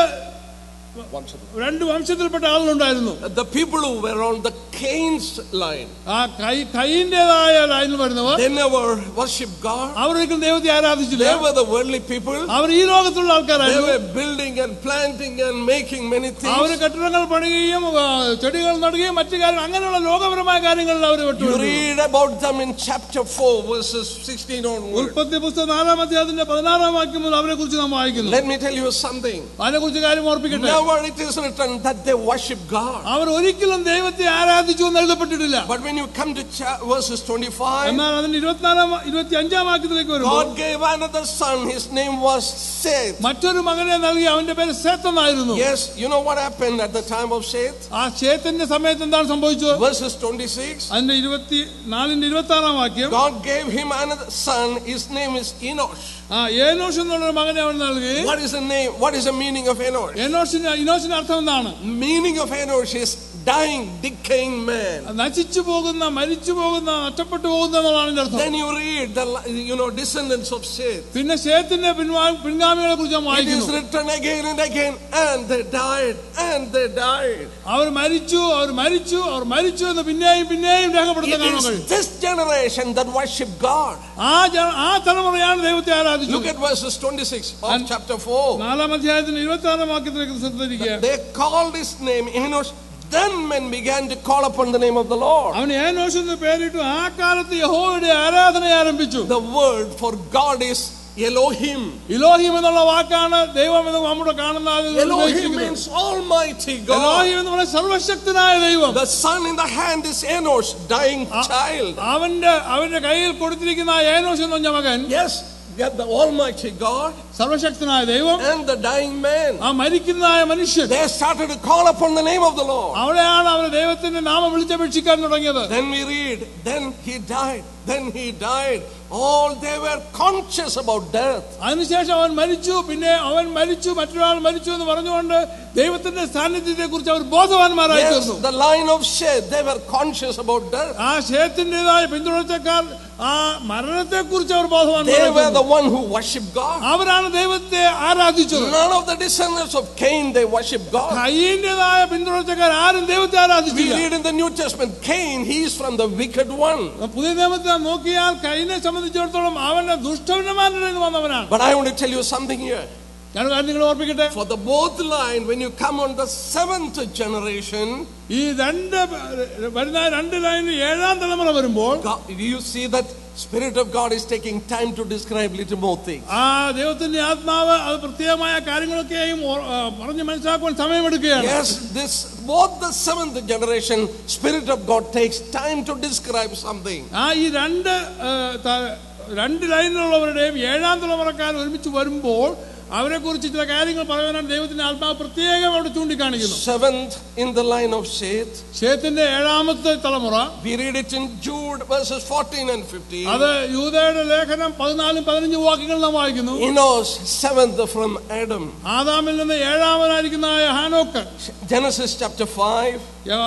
രണ്ട് വംശത്തിൽപ്പെട്ട ആളുകളുണ്ടായിരുന്നു The people who were on the Cain's line, ആ കൈ കൈയിൻ്റെതായ ലൈനിൽ വരുന്നവർ they never worshiped God. അവരൊരിക്കലും ദൈവത്തെ ആരാധിച്ചില്ല They were the worldly people. അവർ ഈ ലോകത്തുള്ള They ആൾക്കാരായിരുന്നു were building and planting and making many our things. കെട്ടിടങ്ങൾ പണിയുകയും ആ, ചെടികൾ നടുകയും മറ്റു കാര്യങ്ങൾ അങ്ങനെയുള്ള ലോകപരമായ കാര്യങ്ങളിൽ അവർ You വിട്ടു read about them in chapter 4, verses 16 onward. ഉൽപ്പത്തി പുസ്തകം നാലാം അധ്യായത്തിന്റെ പതിനാറാം വാക്യം മുതൽ അവരെ കുറിച്ച് നാം വായിക്കുന്നു Let me tell you something. അതിനെ കുറിച്ച് കാര്യം ഓർപ്പിക്കട്ടെ Never it is written that they worship God. അവർ ഒരിക്കലും ദൈവത്തെ ആരാധിച്ചു എന്ന് എഴുതപ്പെട്ടിട്ടില്ല But when you come to cha- verses 25, എന്നാൽ അതിന്റെ ഇരുപത്തിനാലാം ഇരുപത്തി അഞ്ചാം വാക്യത്തിലേക്ക് വരുമ്പോൾ God gave another son. His name was Seth. മറ്റൊരു മകനെ നൽകി അവന്റെ പേര് സേത്ത് എന്നായിരുന്നു Yes, you know what happened at the time of Seth? ആ ശേത്തിന്റെ സമയത്ത് എന്താണ് സംഭവിച്ചത് Verses 26. അതിന്റെ ഇരുപത്തി നാലിന്റെ ഇരുപത്തി ആറാം വാക്യം God gave him another son. His name is Enosh. ആ ഏനോഷ് എന്നുള്ള മകനെ അവൻ നൽകി What is the name? What is the meaning of Enosh? ഏനോഷിന് ഇനോഷിന്റെ അർത്ഥം എന്താണ് Meaning of Enosh is dying, decaying man. നശിച്ചു പോകുന്ന മരിച്ചു പോകുന്ന നഷ്ടപ്പെട്ടു പോകുന്ന എന്നുള്ളതാണ് ഇതിന്റെ അർത്ഥം Then you read the you know descendants of Seth. പിന്നെ ശേത്തിന്റെ പിൻവാ പിൻഗാമികളെ കുറിച്ച് ഞാൻ It is വായിക്കുന്നു written again and again, and they died, and they died. അവർ മരിച്ചു അവർ മരിച്ചു അവർ മരിച്ചു എന്ന് പിന്നെയും പിന്നെയും It രേഖപ്പെടുത്താൻ കാണാൻ is കഴിയും this generation that worship God. ആ ജന- ആ തലമുറയാണ് ദൈവത്തെ Look ആരാധിച്ചത് at verses 26 of And- chapter 4. നാലാം അധ്യായത്തിന് ഇരുപത്തി ആറാം വാക്യത്തിലേക്ക് ശ്രദ്ധിക്കുക They called his name Enosh. Then men began to call upon the name of the Lord. അവൻ ഏനോഷ് എന്ന് പേരിട്ടു ആ കാലത്ത് യഹോവയുടെ ആരാധന ആരംഭിച്ചു The word for God is Elohim. ഇലോഹിം എന്നുള്ള വാക്കാണ് ദൈവം എന്ന് നമ്മുടെ കാണുന്ന അതിൽ Elohim ഉപയോഗിച്ചിരിക്കുന്നത്. means Almighty God. എലോഹിം എന്ന് പറയുന്നത് സർവശക്തനായ ദൈവം The son in the hand is Enosh, dying child. അവന്റെ അവന്റെ കയ്യിൽ കൊടുത്തിരിക്കുന്ന ആ ഏനോഷ് എന്ന് പറഞ്ഞ മകൻ Yes, Yet the Almighty God സർവശക്തനായ and the dying man they started to call upon the name of the Lord. Then we read, then he died, then he died. All they were conscious about death. അതിനുശേഷം അവൻ മരിച്ചു പിന്നെ Yes, the line of Seth, they were conscious about death. ആ മരണത്തെ കുറിച്ച് അവർ They ബോധവാന്മാരായി were the തീർന്നു. one who worshipped God. അവരാണ് ദൈവത്തെ ആരാധിച്ചത് None of the descendants of Cain, they worshipped God. കയ്യന്റേതായ പിന്തുടർച്ചക്കാർ ആരും ദൈവത്തെ We ആരാധിച്ചില്ല read in the New Testament, Cain, he is from the wicked one. പുതിയ നിയമത്തിൽ നാം നോക്കിയാൽ കൈനെ സംബന്ധിച്ചിടത്തോളം അവന്റെ ദുഷ്ടവന്മാരുടെ നിന്ന് വന്നവനാണ് But I want to tell you something here. ഞാൻ ഒരു കാര്യം നിങ്ങൾ ഓർപ്പിക്കട്ടെ For the both line, when you come on the seventh generation, ഈ രണ്ട് വരുന്ന രണ്ട് ലൈനിൽ ഏഴാം തലമുറ വരുമ്പോൾ God, you see that Spirit of God is taking time to describe little more things. ആ ദൈവത്തിന്റെ ആത്മാവ് അത് പ്രത്യേകമായ കാര്യങ്ങളൊക്കെയും ഓർ- ആ, പറഞ്ഞ് മനസ്സിലാക്കുവാൻ സമയമെടുക്കുകയാണ് Yes, this both the seventh generation, Spirit of God takes time to describe something. ആ ഈ രണ്ട് ആ, ത- രണ്ട് ലൈനിലുള്ളവരുടെയും ഏഴാം തലമുറക്കാർ ഒരുമിച്ച് വരുമ്പോൾ അവരെക്കുറിച്ച് ചില കാര്യങ്ങൾ പറയാനാണ് ദൈവത്തിന്റെ ആത്മാവ് പ്രത്യേകം അവിടെ ചൂണ്ടിക്കാണിക്കുന്നു. ഏഴാമത്തെ തലമുറ. 14 15 അത് യൂദയുടെ ലേഖനം 14 15 വാക്യങ്ങൾ നാം വായിക്കുന്നു. ഫ്രം ആദാമിൽ നിന്ന് ഏഴാമനായിരിക്കുന്ന ഹാനോക്ക്. Genesis chapter 5 ആ,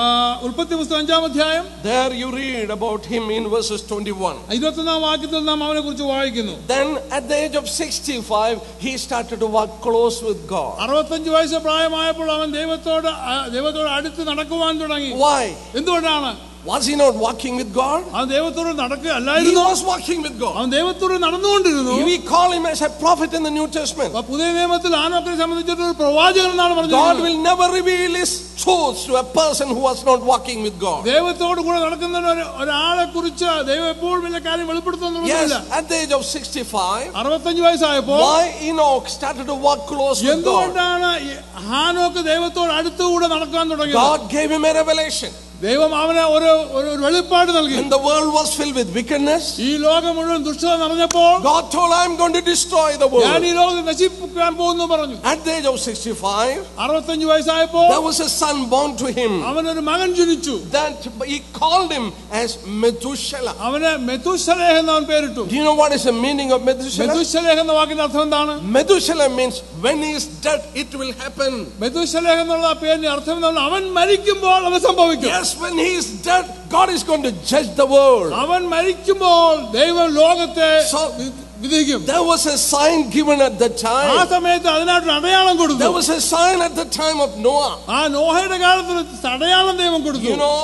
ഉൽപ്പത്തി പുസ്തകം അഞ്ചാം അധ്യായം There you read about him in verses 21. ഇരുപത്തൊന്നാം വാക്യത്തിൽ നാം അവനെ കുറിച്ച് വായിക്കുന്നു Then at the age of 65, he started to walk close with God. അറുപത്തഞ്ച് വയസ്സ് പ്രായമായപ്പോൾ അവൻ ദൈവത്തോട് ആ, ദൈവത്തോട് അടുത്ത് നടക്കുവാൻ തുടങ്ങി Why? എന്തുകൊണ്ടാണ് Was he not walking with God? അവൻ ദൈവത്തോട് നടക്കുക He അല്ലായിരുന്നു was walking with God. അവൻ ദൈവത്തോട് നടന്നുകൊണ്ടിരുന്നു We call him as a prophet in the New Testament. അപ്പൊ പുതിയ നിയമത്തിൽ ആനോക്കിനെ സംബന്ധിച്ചിട്ട് ഒരു പ്രവാചകൻ എന്നാണ് God പറഞ്ഞത് will never reveal his truths to a person who was not walking with God. ദൈവത്തോട് കൂടെ നടക്കുന്ന ഒരു ഒരാളെ കുറിച്ച് ദൈവം എപ്പോഴും വലിയ കാര്യം Yes, വെളിപ്പെടുത്തുന്നില്ല at the age of 65, അറുപത്തഞ്ച് വയസ്സായപ്പോൾ why Enoch started to walk close with God? എന്തുകൊണ്ടാണ് ഈ ഹാനോക്ക് ദൈവത്തോട് അടുത്തുകൂടെ നടക്കാൻ തുടങ്ങിയത് God gave him a revelation. ദൈവം അവന് ഒരു ഒരു ഒരു വെളിപ്പാട് നൽകി When the world was filled with wickedness, ഈ ലോകം മുഴുവൻ ദുഷ്ടത നിറഞ്ഞപ്പോൾ God told, I'm going to destroy the ഞാൻ world. ഈ ലോകത്തെ നശിപ്പിക്കാൻ പോകുന്നു പറഞ്ഞു At the age of 65, അറുപത്തഞ്ച് വയസ്സായപ്പോൾ there was a son born to him അവനൊരു മകൻ ജനിച്ചു that he called him as Methuselah. അവന് മെതുശലേഹ് എന്ന് അവൻ പേരിട്ടു Do you know what is the meaning of Methuselah? മെതുശലേഹ് എന്ന വാക്കിന്റെ അർത്ഥം എന്താണ് Methuselah means when he is dead, it will happen. മെതുശലേഹ് എന്നുള്ള ആ പേരിന്റെ അർത്ഥം എന്താണ് അവൻ മരിക്കുമ്പോൾ അത് സംഭവിക്കും Yes, when he is dead, God is going to judge the world. അവൻ മരിക്കുമ്പോൾ ദൈവം ലോകത്തെ So- വി- വിധിക്കും There was a sign given at the ആ time. സമയത്ത് അതിനായിട്ടൊരു അടയാളം കൊടുത്തു There was a sign at the time of Noah. ആ നോഹയുടെ കാലത്ത് ഒരു അടയാളം ദൈവം കൊടുത്തു You know,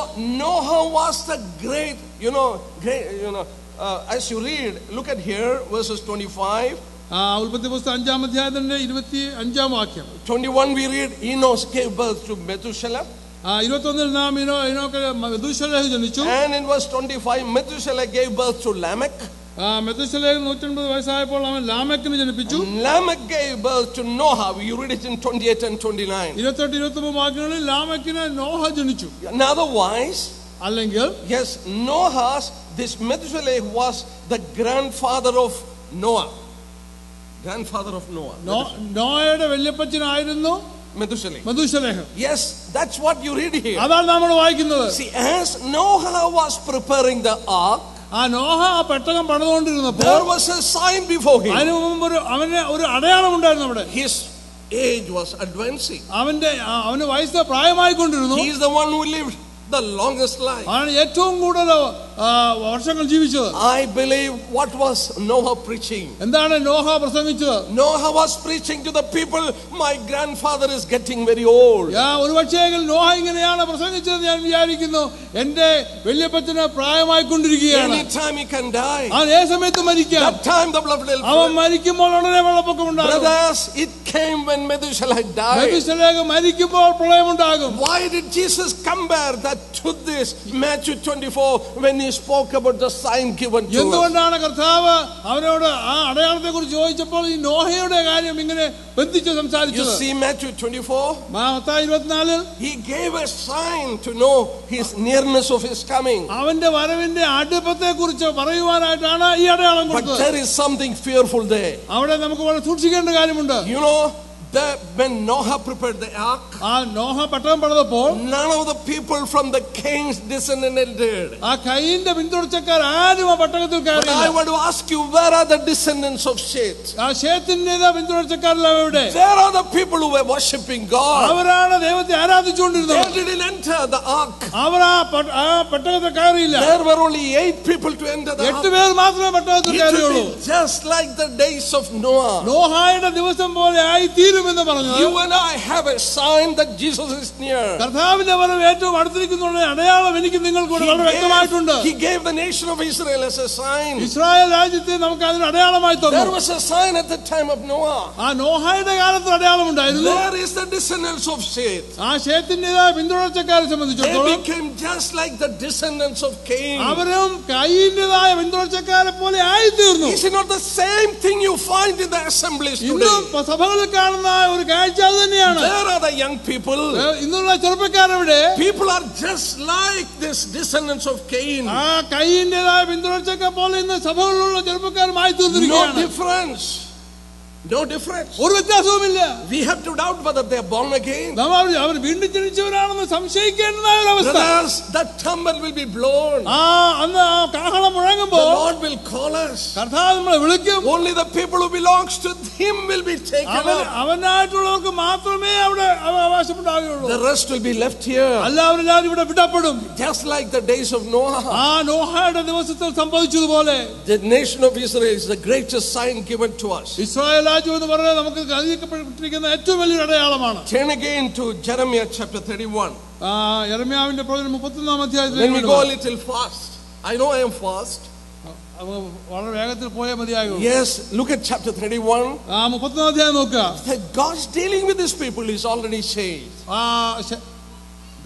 Noah was the great, you know, great, you know, uh, as you read, look at here, verses 25. ആ ഉൽപ്പത്തി പുസ്തകം അഞ്ചാം അധ്യായത്തിന്റെ ഇരുപത്തി അഞ്ചാം വാക്യം 21 we read, Enos gave birth to Methuselah. ആ ഇരുപത്തൊന്നിൽ നാം ഇനോ ഇനോക്ക് മെതുശലേഹ് ജനിച്ചു And in verse 25, Methuselah gave birth to Lamech. ആ മെതുശലേഹ് നൂറ്റൻപത് വയസ്സായപ്പോൾ അവൻ ലാമക്കിന് ജനിപ്പിച്ചു And Lamech gave birth to Noah. You read it in 28 and 29. ഇരുപത്തെട്ട് ഇരുപത്തി വാക്യങ്ങളിൽ ലാമക്കിന് നോഹ ജനിച്ചു And otherwise, അല്ലെങ്കിൽ yes, Noah's, this Methuselah was the grandfather of Noah. Grandfather of Noah. No- നോയയുടെ വല്യപ്പച്ചനായിരുന്നു Methuselah. മധുശലേഹ് Yes, that's what you read here. അതാണ് നമ്മൾ വായിക്കുന്നത് See, as Noah was preparing the ark, ആ നോഹ ആ പെട്ടകം പണിതുകൊണ്ടിരുന്നപ്പോൾ there was a sign before him. അതിനു മുമ്പ് ഒരു അവന് ഒരു അടയാളം ഉണ്ടായിരുന്നു അവിടെ His age was advancing. അവന്റെ ആ, അവന് വയസ്സ് പ്രായമായിക്കൊണ്ടിരുന്നു He is the one who lived the longest life. അവനാണ് ഏറ്റവും കൂടുതൽ ആ, വർഷങ്ങൾ ജീവിച്ചത് I believe what was Noah preaching? എന്താണ് നോഹ പ്രസംഗിച്ചത് Noah was preaching to the people, my grandfather is getting very old. ഞാൻ ഒരുപക്ഷെങ്കിൽ നോഹ ഇങ്ങനെയാണ് പ്രസംഗിച്ചത് ഞാൻ വിചാരിക്കുന്നു എന്റെ വല്യപ്പച്ചന് പ്രായമായിക്കൊണ്ടിരിക്കുകയാണ് Anytime he can die. അവൻ ഏ സമയത്ത് മരിക്കാം That time the blood will അവൻ മരിക്കുമ്പോൾ ഉടനെ വെള്ളപ്പൊക്കം ഉണ്ടാകും Brothers, it came when Methuselah died. മെതുശലേഖ് മരിക്കുമ്പോൾ പ്രളയമുണ്ടാകും Why did Jesus compare that to this? Matthew 24, when he he spoke about the sign given to us. എന്തുകൊണ്ടാണ് കർത്താവ് അവരോട് ആ അടയാളത്തെ കുറിച്ച് ചോദിച്ചപ്പോൾ ഈ നോഹയുടെ കാര്യം ഇങ്ങനെ ബന്ധിച്ച് You സംസാരിച്ചത് see Matthew 24? മത്തായി ഇരുപത്തിനാലിൽ He gave a sign to know his nearness of his coming. അവന്റെ വരവിന്റെ അടുപ്പത്തെ കുറിച്ച് പറയുവാനായിട്ടാണ് ഈ അടയാളം But കൊടുത്തത് there is something fearful there. അവിടെ നമുക്ക് വളരെ സൂക്ഷിക്കേണ്ട കാര്യമുണ്ട് You know, that when Noah prepared the ark, none of the people from the Cain's descendant entered. ആ But I want to ask you, where are the descendants of Seth? ആ ശേത്തിന്റെ പിന്തുടർച്ചക്കാരെല്ലാം എവിടെ Where are the people who were worshipping God? അവരാണ് ദൈവത്തെ They ആരാധിച്ചുകൊണ്ടിരുന്നത് didn't enter the ark. There were only eight people to enter the ark. It will be just like the days of Noah. തീരുമെന്ന് പറഞ്ഞത് You and I have a sign that Jesus is near. കർത്താവിന്റെ വരവ് ഏറ്റവും അടുത്തിരിക്കുന്നുള്ള അടയാളം എനിക്ക് നിങ്ങൾക്ക് He കൂടെ വളരെ വ്യക്തമായിട്ടുണ്ട് gave, he gave the nation of Israel as a sign. Israel രാജ്യത്തെ നമുക്ക് അതിന് അടയാളമായി There തന്നു was a sign at the time of Noah. ആ നോഹായുടെ കാലത്ത് അടയാളം ഉണ്ടായിരുന്നു There is the descendants of Seth. ആ ഷേത്തിൻ്റെതായ പിന്തുടർച്ചക്കാരെ They സംബന്ധിച്ചിടത്തോളം became just like the descendants of Cain. അവരും കൈയിൻ്റെതായ പിന്തുടർച്ചക്കാരെ പോലെ ആയിത്തീർന്നു Is it not the same thing you find in the assemblies ഇന്നും today? സഭകളിൽ കാണുന്ന ഒരു കാഴ്ച അത് തന്നെയാണ് There are the young people. ഏ, ഇന്നുള്ള ചെറുപ്പക്കാരെവിടെ People are just like this descendants of Cain. ആ കൈയിൻ്റെതായ പിന്തുടർച്ചക്കെ പോലെ ഇന്ന് സഭകളിലുള്ള ചെറുപ്പക്കാരുമായി No തീർന്നിരിക്കുകയാണ് difference. No difference. ഒരു വ്യത്യാസവുമില്ല We have to doubt whether they are born again. നാം അവർ അവർ വീണ്ടും ജനിച്ചവരാണെന്ന് സംശയിക്കേണ്ടതായ ഒരു അവസ്ഥ Brothers, that trumpet will be blown. ആ അന്ന് ആ കാഹളം The മുഴങ്ങുമ്പോൾ Lord will call us. കർത്താവ് നമ്മളെ വിളിക്കും Only the people who belongs to Him will be taken അവൻ up. അവനായിട്ടുള്ളവർക്ക് മാത്രമേ അവിടെ അവ- അവകാശമുണ്ടാവുകയുള്ളൂ The rest will be left here. എല്ലാവരും ഇവിടെ വിടപ്പെടും Just like the days of Noah. ആ നോഹയുടെ ദിവസത്തിൽ സംഭവിച്ചതുപോലെ The nation of Israel is the greatest sign given to us. Israel രാജ്യം എന്ന് പറയുന്നത് നമുക്ക് കരുതിക്കപ്പെട്ടിരിക്കുന്ന ഏറ്റവും വലിയൊരു അടയാളമാണ് Turn again to Jeremiah chapter 31. ആ യർമ്യാവിന്റെ പ്രവചനം മുപ്പത്തൊന്നാം When we അധ്യായത്തിൽ go a little fast. I know I am fast. വളരെ വേഗത്തിൽ പോയാൽ മതിയാകും Yes, look at chapter 31. ആ മുപ്പത്തൊന്നാം അധ്യായം നോക്കുക That God's dealing with these people is already changed.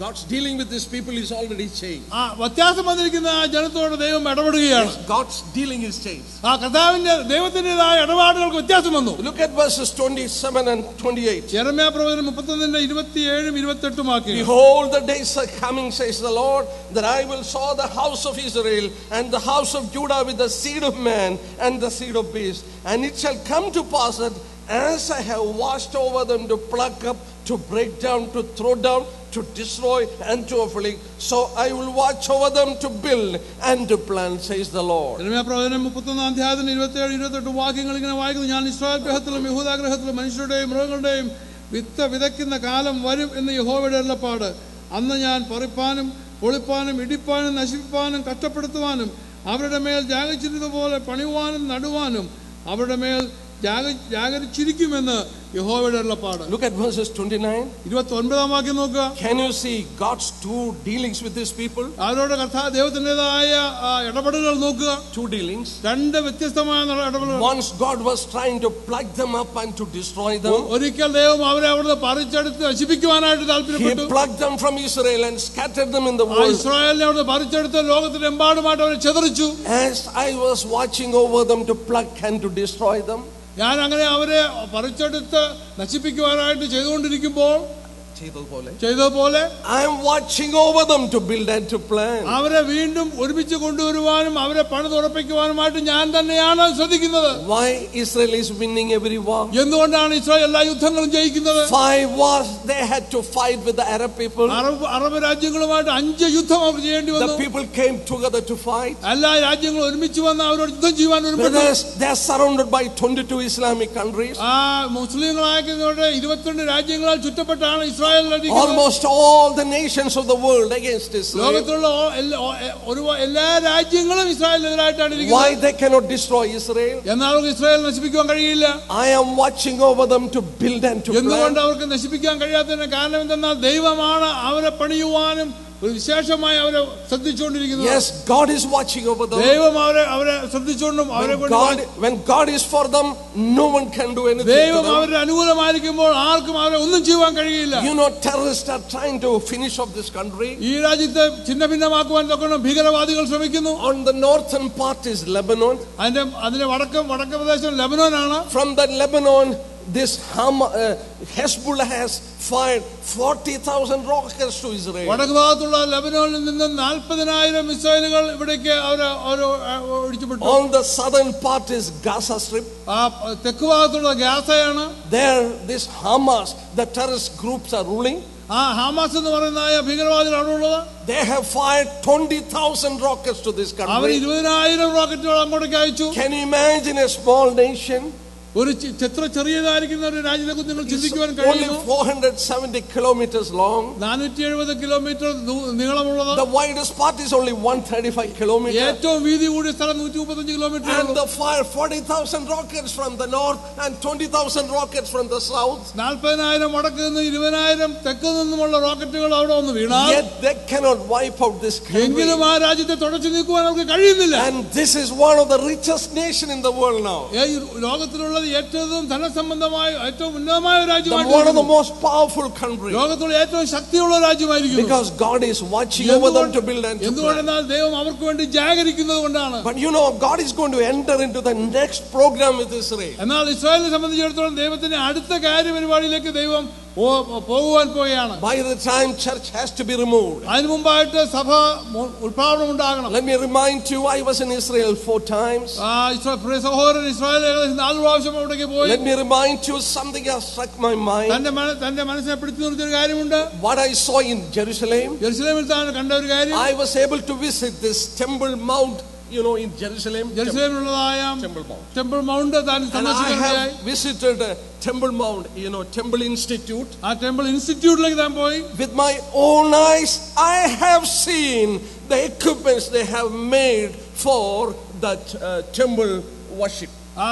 ആ ശ- God's dealing with these people is already changed. ആ വ്യത്യാസം വന്നിരിക്കുന്ന ആ ജനത്തോട് ദൈവം ഇടപെടുകയാണ് God's dealing is changed. ആ കർത്താവിന്റെ ദൈവത്തിൻ്റെതായ ഇടപാടുകൾക്ക് വ്യത്യാസം വന്നു Look at verses 27 and 28. യർമ്യാ പ്രവചനം മുപ്പത്തൊന്നിന്റെ ഇരുപത്തിയേഴും ഇരുപത്തെട്ടും ആക്കി Behold, the days are coming, says the Lord, that I will saw the house of Israel and the house of Judah with the seed of man and the seed of beast. And it shall come to pass that as I have watched over them to pluck up, to break down, to throw down, to destroy, and to afflict, so I will watch over them to build and to plant, says the Lord. പ്രവചനം മുപ്പത്തൊന്നാം അധ്യായത്തിന് ഇരുപത്തിയേഴ് ഇരുപത്തെട്ട് വാക്യങ്ങൾ ഇങ്ങനെ വായിക്കുന്നു. ഞാൻ Israel ഗ്രഹത്തിലും യഹൂദാഗ്രഹത്തിലും മനുഷ്യരുടെയും മൃഗങ്ങളുടെയും വിത്ത് വിതയ്ക്കുന്ന കാലം വരും എന്ന് യഹോവയുടെ അരുളപ്പാട്. അന്ന് ഞാൻ പറിപ്പാനും പൊളിപ്പാനും ഇടിപ്പാനും നശിപ്പാനും കഷ്ടപ്പെടുത്തുവാനും അവരുടെ മേൽ ജാഗരിച്ചിരുന്നതുപോലെ പണിയുവാനും നടുവാനും അവരുടെ മേൽ ജാഗ ജാഗരിച്ചിരിക്കുമെന്ന് യഹോവയുടെ അരുളപ്പാട് Look at verses 29. ഇരുപത്തി ഒൻപതാം വാക്യം നോക്കുക Can you see God's two dealings with these people? അവരോട് കർത്താ ദൈവത്തിൻ്റെതായ ഇടപെടലുകൾ നോക്കുക Two dealings. രണ്ട് വ്യത്യസ്തമായ ഇടപെടലുകൾ Once God was trying to plug them up and to destroy them. ഒരിക്കൽ ദൈവം അവരെ അവിടുന്ന് പറിച്ചെടുത്ത് നശിപ്പിക്കുവാനായിട്ട് He താല്പര്യപ്പെട്ടു plucked them from Israel and scattered them in the ആ world. ഇസ്രായേലിനെ അവിടുന്ന് പറിച്ചെടുത്ത് ലോകത്തിന്റെ എമ്പാടുമായിട്ട് അവരെ ചെതറിച്ചു As I was watching over them to pluck and to destroy them, ഞാൻ അങ്ങനെ അവരെ പറിച്ചെടുത്ത് നശിപ്പിക്കുവാനായിട്ട് ചെയ്തുകൊണ്ടിരിക്കുമ്പോൾ ചെയ്തതുപോലെ I am watching over them to build and to plan. അവരെ വീണ്ടും ഒരുമിച്ച് കൊണ്ടുവരുവാനും അവരെ പണിതുറപ്പിക്കുവാനുമായിട്ട് ഞാൻ തന്നെയാണ് ശ്രദ്ധിക്കുന്നത് Why Israel is winning every war? എന്തുകൊണ്ടാണ് ഇസ്രായേൽ എല്ലാ യുദ്ധങ്ങളും ജയിക്കുന്നത് Five wars they had to fight with the Arab people. Arab Arab രാജ്യങ്ങളുമായിട്ട് അഞ്ച് യുദ്ധം അവർക്ക് ചെയ്യേണ്ടി The വന്നു people came together to fight. എല്ലാ രാജ്യങ്ങളും ഒരുമിച്ച് വന്ന് അവരോട് യുദ്ധം ചെയ്യുവാൻ ഒരുപ്പെട്ടു Brothers, they are surrounded by 22 Islamic countries. ആ മുസ്ലിങ്ങളായതുകൊണ്ട് ഇരുപത്തിരണ്ട് രാജ്യങ്ങളാൽ ചുറ്റപ്പെട്ടാണ് Israel Almost all the nations of the world against Israel. ലോകത്തിലുള്ള ഓ- എല്ലാ- ഓ- എ- ഒരു എല്ലാ രാജ്യങ്ങളും ഇസ്രായേലിനെതിരായിട്ടാണ് Why ഇരിക്കുന്നത് they cannot destroy Israel? എന്നാൽ അവർക്ക് ഇസ്രായേൽ നശിപ്പിക്കുവാൻ കഴിയില്ല I am watching over them to build and to എന്തുകൊണ്ട് plan. അവർക്ക് നശിപ്പിക്കാൻ കഴിയാത്തതിന് കാരണം എന്തെന്നാൽ ദൈവമാണ് അവരെ പണിയുവാനും ഒരു വിശേഷമായി അവരെ ശ്രദ്ധിച്ചുകൊണ്ടിരിക്കുന്നത് Yes, God is watching over them. ദൈവം അവരെ അവരെ ശ്രദ്ധിച്ചുകൊണ്ടും അവരെ When കൊണ്ട് God, when God is for them, no one can do anything to ദൈവം them. അവരുടെ അനുകൂലമായിരിക്കുമ്പോൾ ആർക്കും അവരെ ഒന്നും ചെയ്യുവാൻ കഴിയില്ല You know, terrorists are trying to finish off this country. ഈ രാജ്യത്തെ ഛിന്ന ഭിന്നമാക്കുവാൻ തൊക്കെ ഭീകരവാദികൾ ശ്രമിക്കുന്നു On the northern part is Lebanon. അതിന്റെ അതിന്റെ വടക്ക് വടക്ക് പ്രദേശം ലെബനോനാണ് From that Lebanon, this Ham, uh, Hezbollah has fired 40,000 rockets to Israel. വടക്ക് ഭാഗത്തുള്ള ലെബനോനിൽ നിന്ന് നാൽപ്പതിനായിരം മിസൈലുകൾ ഇവിടേക്ക് അവർ അവർ ഒഴിച്ചുപെട്ടു On the southern part is Gaza Strip. ആ തെക്ക് ഭാഗത്തുള്ള ഗ്യാസയാണ് There, this Hamas, the terrorist groups are ruling. ആ ഹാമാസ് എന്ന് പറയുന്ന ആ ഭീകരവാദികൾ അവിടെ ഉള്ളത് They have fired 20,000 rockets to this our country. ഇരുപതിനായിരം റോക്കറ്റുകൾ അങ്ങോട്ടേക്ക് അയച്ചു Can you imagine a small nation? ഒരു ചി- എത്ര ചെറിയതായിരിക്കുന്ന ഒരു രാജ്യത്തെ കുറിച്ച് നിങ്ങൾ ചിന്തിക്കുവാൻ Only കഴിയുന്നു 470 kilometers long. നാനൂറ്റി എഴുപത് കിലോമീറ്റർ ദൂ- നീളമുള്ളത് The widest part is only 135 kilometers. ഏറ്റവും വീതി കൂടിയ സ്ഥലം നൂറ്റി മുപ്പത്തഞ്ച് kilometre And the fire 40,000 rockets from the north and 20,000 rockets from the south. നാൽപ്പതിനായിരം വടക്ക് നിന്ന് ഇരുപതിനായിരം തെക്ക് നിന്നുമുള്ള റോക്കറ്റുകൾ അവിടെ ഒന്ന് വീണാൽ Yet they cannot wipe out this country. എങ്കിലും ആ രാജ്യത്തെ തുടച്ചു നീക്കുവാൻ അവർക്ക് കഴിയുന്നില്ല And this is one of the richest nation in the world now. ഏ, ഈ ലോകത്തിലുള്ളത് ഏറ്റവും ധനസംബന്ധമായ ഏറ്റവും ഉന്നതമായ ഒരു The, one of the രാജ്യമായിരിക്കും most powerful countries. ലോകത്തിലുള്ള ഏറ്റവും ശക്തിയുള്ള രാജ്യമായിരിക്കും Because God is watching over them to build and to plan. എന്തുകൊണ്ടെന്നാൽ ദൈവം അവർക്ക് വേണ്ടി ജാഗരിക്കുന്നത് കൊണ്ടാണ് But you know, God is going to enter into the next program with Israel. എന്നാൽ ഇസ്രായേലിനെ സംബന്ധിച്ചിടത്തോളം ദൈവത്തിന്റെ അടുത്ത കാര്യപരിപാടിയിലേക്ക് ദൈവം പോ- പോകുവാൻ പോവുകയാണ് By the time church has to be removed. അതിനു മുമ്പായിട്ട് സഭ മു- ഉത്ഭാവനം ഉണ്ടാകണം Let me remind you, I was in Israel four times. ആ ഇസ്രാ- പ്രിയ സഹോദരൻ ഇസ്രായേൽ ഏകദേശം നാല് പ്രാവശ്യം അവിടേക്ക് പോയി Let me remind you, something has struck my mind. തന്റെ മന- തന്റെ മനസ്സിനെ പിടിച്ചു നിർത്തിയൊരു കാര്യമുണ്ട് What I saw in Jerusalem, ജെറുസലേമിൽ താൻ കണ്ട ഒരു കാര്യം I was able to visit this Temple Mount, you know, in Jerusalem. ജെറുസലേമിലുള്ളതായ Temple Mount. Temple mount താൻ And I സന്ദർശിക്കുകയായി have visited uh, Temple Mount, you know, Temple Institute. ആ temple ഇൻസ്റ്റിറ്റ്യൂട്ടിലേക്ക് താൻ പോയി With my own eyes, I have seen the equipments they have made for that uh, temple worship. ആ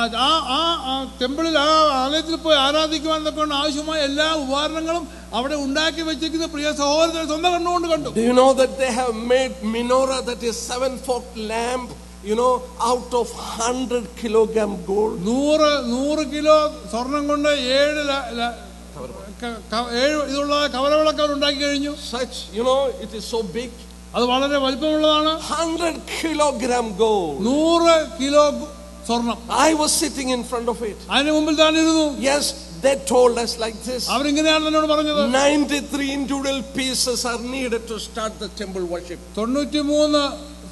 ആ ആ ടെമ്പിളിൽ ആ ആലയത്തിൽ പോയി ആരാധിക്കുവാൻ തക്കവണ്ണം ആവശ്യമായ എല്ലാ ഉപകരണങ്ങളും അവിടെ ഉണ്ടാക്കി വെച്ചിരിക്കുന്ന പ്രിയ സഹോദരൻ സ്വന്തം കണ്ണുകൊണ്ട് കണ്ടു. You know that they have made menorah that is seven fork lamp you know out of hundred kilogram gold നൂറ് നൂറ് കിലോ സ്വർണം കൊണ്ട് ഏഴ് ഏഴ് ഇതുള്ള കവലവിളക്ക് അവർ ഉണ്ടാക്കി കഴിഞ്ഞു. Such you know it is so big അത് വളരെ വലുപ്പമുള്ളതാണ്. ഹൺഡ്രഡ് കിലോഗ്രാം ഗോൾഡ് നൂറ് kilo സ്വർണം I was sitting in front of it. അതിന് മുമ്പിൽ താൻ ഇരുന്നു Yes, they told us like this. അവരിങ്ങനെയാണ് എന്നോട് പറഞ്ഞത് 93 individual pieces are needed to start the temple worship. തൊണ്ണൂറ്റി മൂന്ന്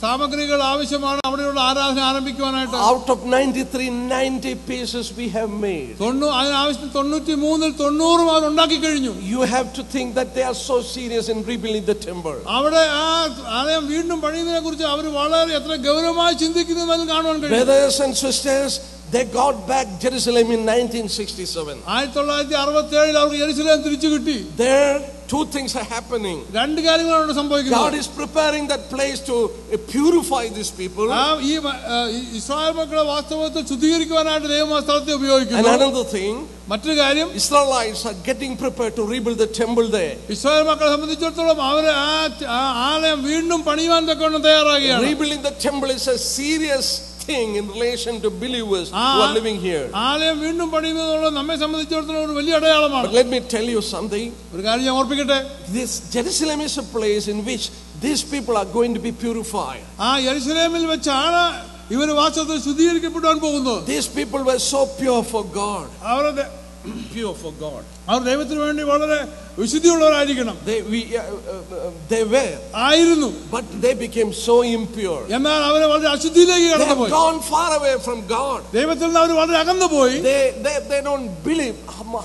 സാമഗ്രികൾ ആവശ്യമാണ് അവിടെയുള്ള ആരാധന ആരംഭിക്കുവാനായിട്ട് Out of 93, 90 pieces we have made. തൊണ്ണൂ അതിനാവശ്യം തൊണ്ണൂറ്റി മൂന്നിൽ തൊണ്ണൂറും അവർ ഉണ്ടാക്കി കഴിഞ്ഞു You have to think that they are so serious in rebuilding the temple. അവിടെ ആ ആലയം വീണ്ടും പണിയുന്നതിനെ കുറിച്ച് അവർ വളരെ എത്ര ഗൗരവമായി ചിന്തിക്കുന്നതെന്ന് കാണുവാൻ കഴിയും Brothers and sisters, they got back Jerusalem in 1967. ആയിരത്തി തൊള്ളായിരത്തി അറുപത്തി ഏഴിൽ അവർക്ക് ജെറുസലേം തിരിച്ചു കിട്ടി There, two things are happening. രണ്ട് കാര്യങ്ങളാണ് അവിടെ God സംഭവിക്കുന്നത് is preparing that place to uh, purify these people. ആ ഈ മ- ആ, ഈ ഇസ്രായേൽ മക്കളെ വാസ്തവത്തിൽ ശുദ്ധീകരിക്കുവാനായിട്ട് ദൈവം ആ സ്ഥലത്തെ And ഉപയോഗിക്കുന്നു another thing, മറ്റൊരു കാര്യം Israelites are getting prepared to rebuild the temple there. Israel മക്കളെ സംബന്ധിച്ചിടത്തോളം അവര് ആ ആ ആലയം വീണ്ടും പണിയുവാൻ തക്കവണ്ണം തയ്യാറാകുകയാണ് Rebuilding the temple is a serious thing in relation to believers Ah. who are living here. ആലയം വീണ്ടും പണിയുന്നതുള്ള നമ്മെ സംബന്ധിച്ചിടത്തോളം ഒരു വലിയ അടയാളമാണ് But let me tell you something. ഒരു കാര്യം ഞാൻ ഓർപ്പിക്കട്ടെ This Jerusalem is a place in which these people are going to be purified. ആ യെരുസലേമിൽ വെച്ചാണ് ഇവർ വാസ്തവത്തിൽ ശുദ്ധീകരിക്കപ്പെടാൻ പോകുന്നത് These people were so pure for God. അവരുടെ Pure for God. അവർ ദൈവത്തിന് വേണ്ടി വളരെ വിശുദ്ധിയുള്ളവരായിരിക്കണം They, we, uh, uh, uh, they were, ആയിരുന്നു but they became so impure. എന്നാൽ അവരെ വളരെ അശുദ്ധിയിലേക്ക് They have കടന്നുപോയി gone far away from God. ദൈവത്തിൽ നിന്ന് അവർ വളരെ അകന്നുപോയി They, they, they don't believe.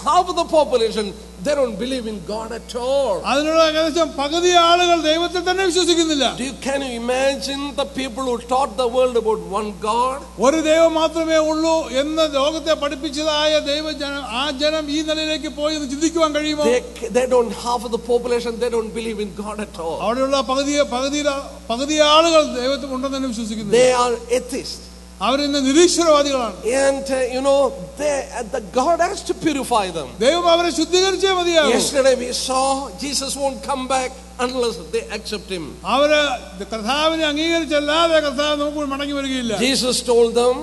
Half of the population, they don't believe in God at all. അതിനുള്ള ഏകദേശം പകുതി ആളുകൾ ദൈവത്തിൽ തന്നെ വിശ്വസിക്കുന്നില്ല Do you, can you imagine the people who taught the world about one God? ഒരു ദൈവം മാത്രമേ ഉള്ളൂ എന്ന് ലോകത്തെ പഠിപ്പിച്ചതായ ദൈവജനം ആ ജനം ഈ നിലയിലേക്ക് പോയി എന്ന് ചിന്തിക്കുവാൻ കഴിയുമോ They, they don't, half of the population, they don't believe in God at all. അവിടെയുള്ള പകുതി പകുതി പകുതി ആളുകൾ ദൈവത്തിൽ ഉണ്ടെന്ന് തന്നെ വിശ്വസിക്കുന്നു They are atheists. അവരിന്ന് നിരീശ്വരവാദികളാണ് And uh, you know, they, uh, the God has to purify them. ദൈവം അവരെ ശുദ്ധീകരിച്ചേ മതിയാകും Yesterday we saw Jesus won't come back unless they accept him. അവര് കർത്താവിനെ അംഗീകരിച്ചല്ലാതെ കർത്താവ് നമുക്ക് മടങ്ങി വരികയില്ല Jesus told them,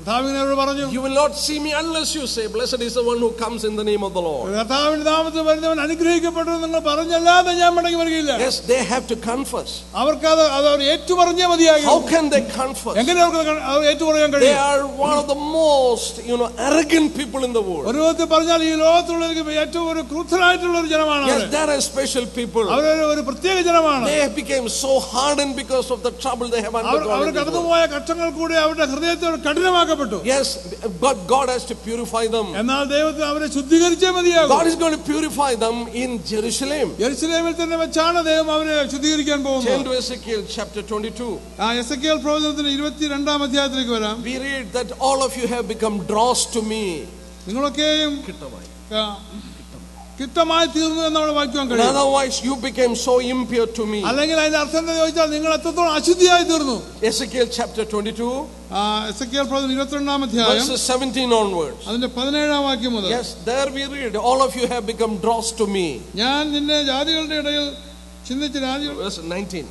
കർത്താവ് ഇങ്ങനെ അവരോട് പറഞ്ഞു You will not see me unless you say, Blessed is the one who comes in the name of the Lord. കർത്താവിന്റെ നാമത്തിൽ വരുന്നവൻ അനുഗ്രഹിക്കപ്പെട്ടു നിങ്ങൾ പറഞ്ഞല്ലാതെ ഞാൻ മടങ്ങി വരികയില്ല Yes, they have to confess. അവർക്കത് അത് അവർ ഏറ്റുപറഞ്ഞേ മതിയാകും How can they confess? എങ്ങനെ അവർക്ക് അത് അവർ ഏറ്റുപറയാൻ They കഴിയും are one of the most, you know, arrogant people in the world. ഒരു വിധത്തിൽ പറഞ്ഞാൽ ഈ ലോകത്തുള്ള ഏറ്റവും ഒരു ക്രൂദ്ധരായിട്ടുള്ള ഒരു ജനമാണ് Yes, അവര്. they are a special people. അവരൊരു ഒരു പ്രത്യേക ജനമാണ് They have become so hardened because of the trouble they have our undergone. Our in this world. കടന്നുപോയ കഷ്ടങ്ങൾ കൂടി അവരുടെ ഹൃദയത്തെ അവർ കഠിനമാക്കപ്പെട്ടു Yes, but God has to purify them. എന്നാൽ ദൈവത്തിന് അവരെ ശുദ്ധീകരിച്ചേ മതിയാകും God is going to purify them in Jerusalem. യെരുശലേമിൽ തന്നെ വെച്ചാണ് ദൈവം അവരെ ശുദ്ധീകരിക്കാൻ Turn പോകുന്നത് to Ezekiel chapter 22. ആ എസ് എ പ്രവചനത്തിന് ഇരുപത്തിരണ്ടാം അധ്യായത്തിലേക്ക് വരാം We read that all of you have become dross to me. നിങ്ങളൊക്കെയും ആ, കിട്ടമായി തീർന്നു എന്ന് നമ്മൾ വായിക്കാൻ And കഴിയും otherwise, you became so impure to me. അല്ലെങ്കിൽ അതിന്റെ അർത്ഥം എന്താ ചോദിച്ചാൽ നിങ്ങൾ എത്രത്തോളം അശുദ്ധിയായി തീർന്നു Ezekiel chapter 22, Ezekiel എസ് എ പ്രവചനം അധ്യായം verses 17 onwards. അതിന്റെ 17 ആം വാക്യം മുതൽ Yes, there we read, all of you have become dross to me. ഞാൻ നിന്നെ ജാതികളുടെ ഇടയിൽ ചിന്തിച്ച് രാജ്യം Verse 19.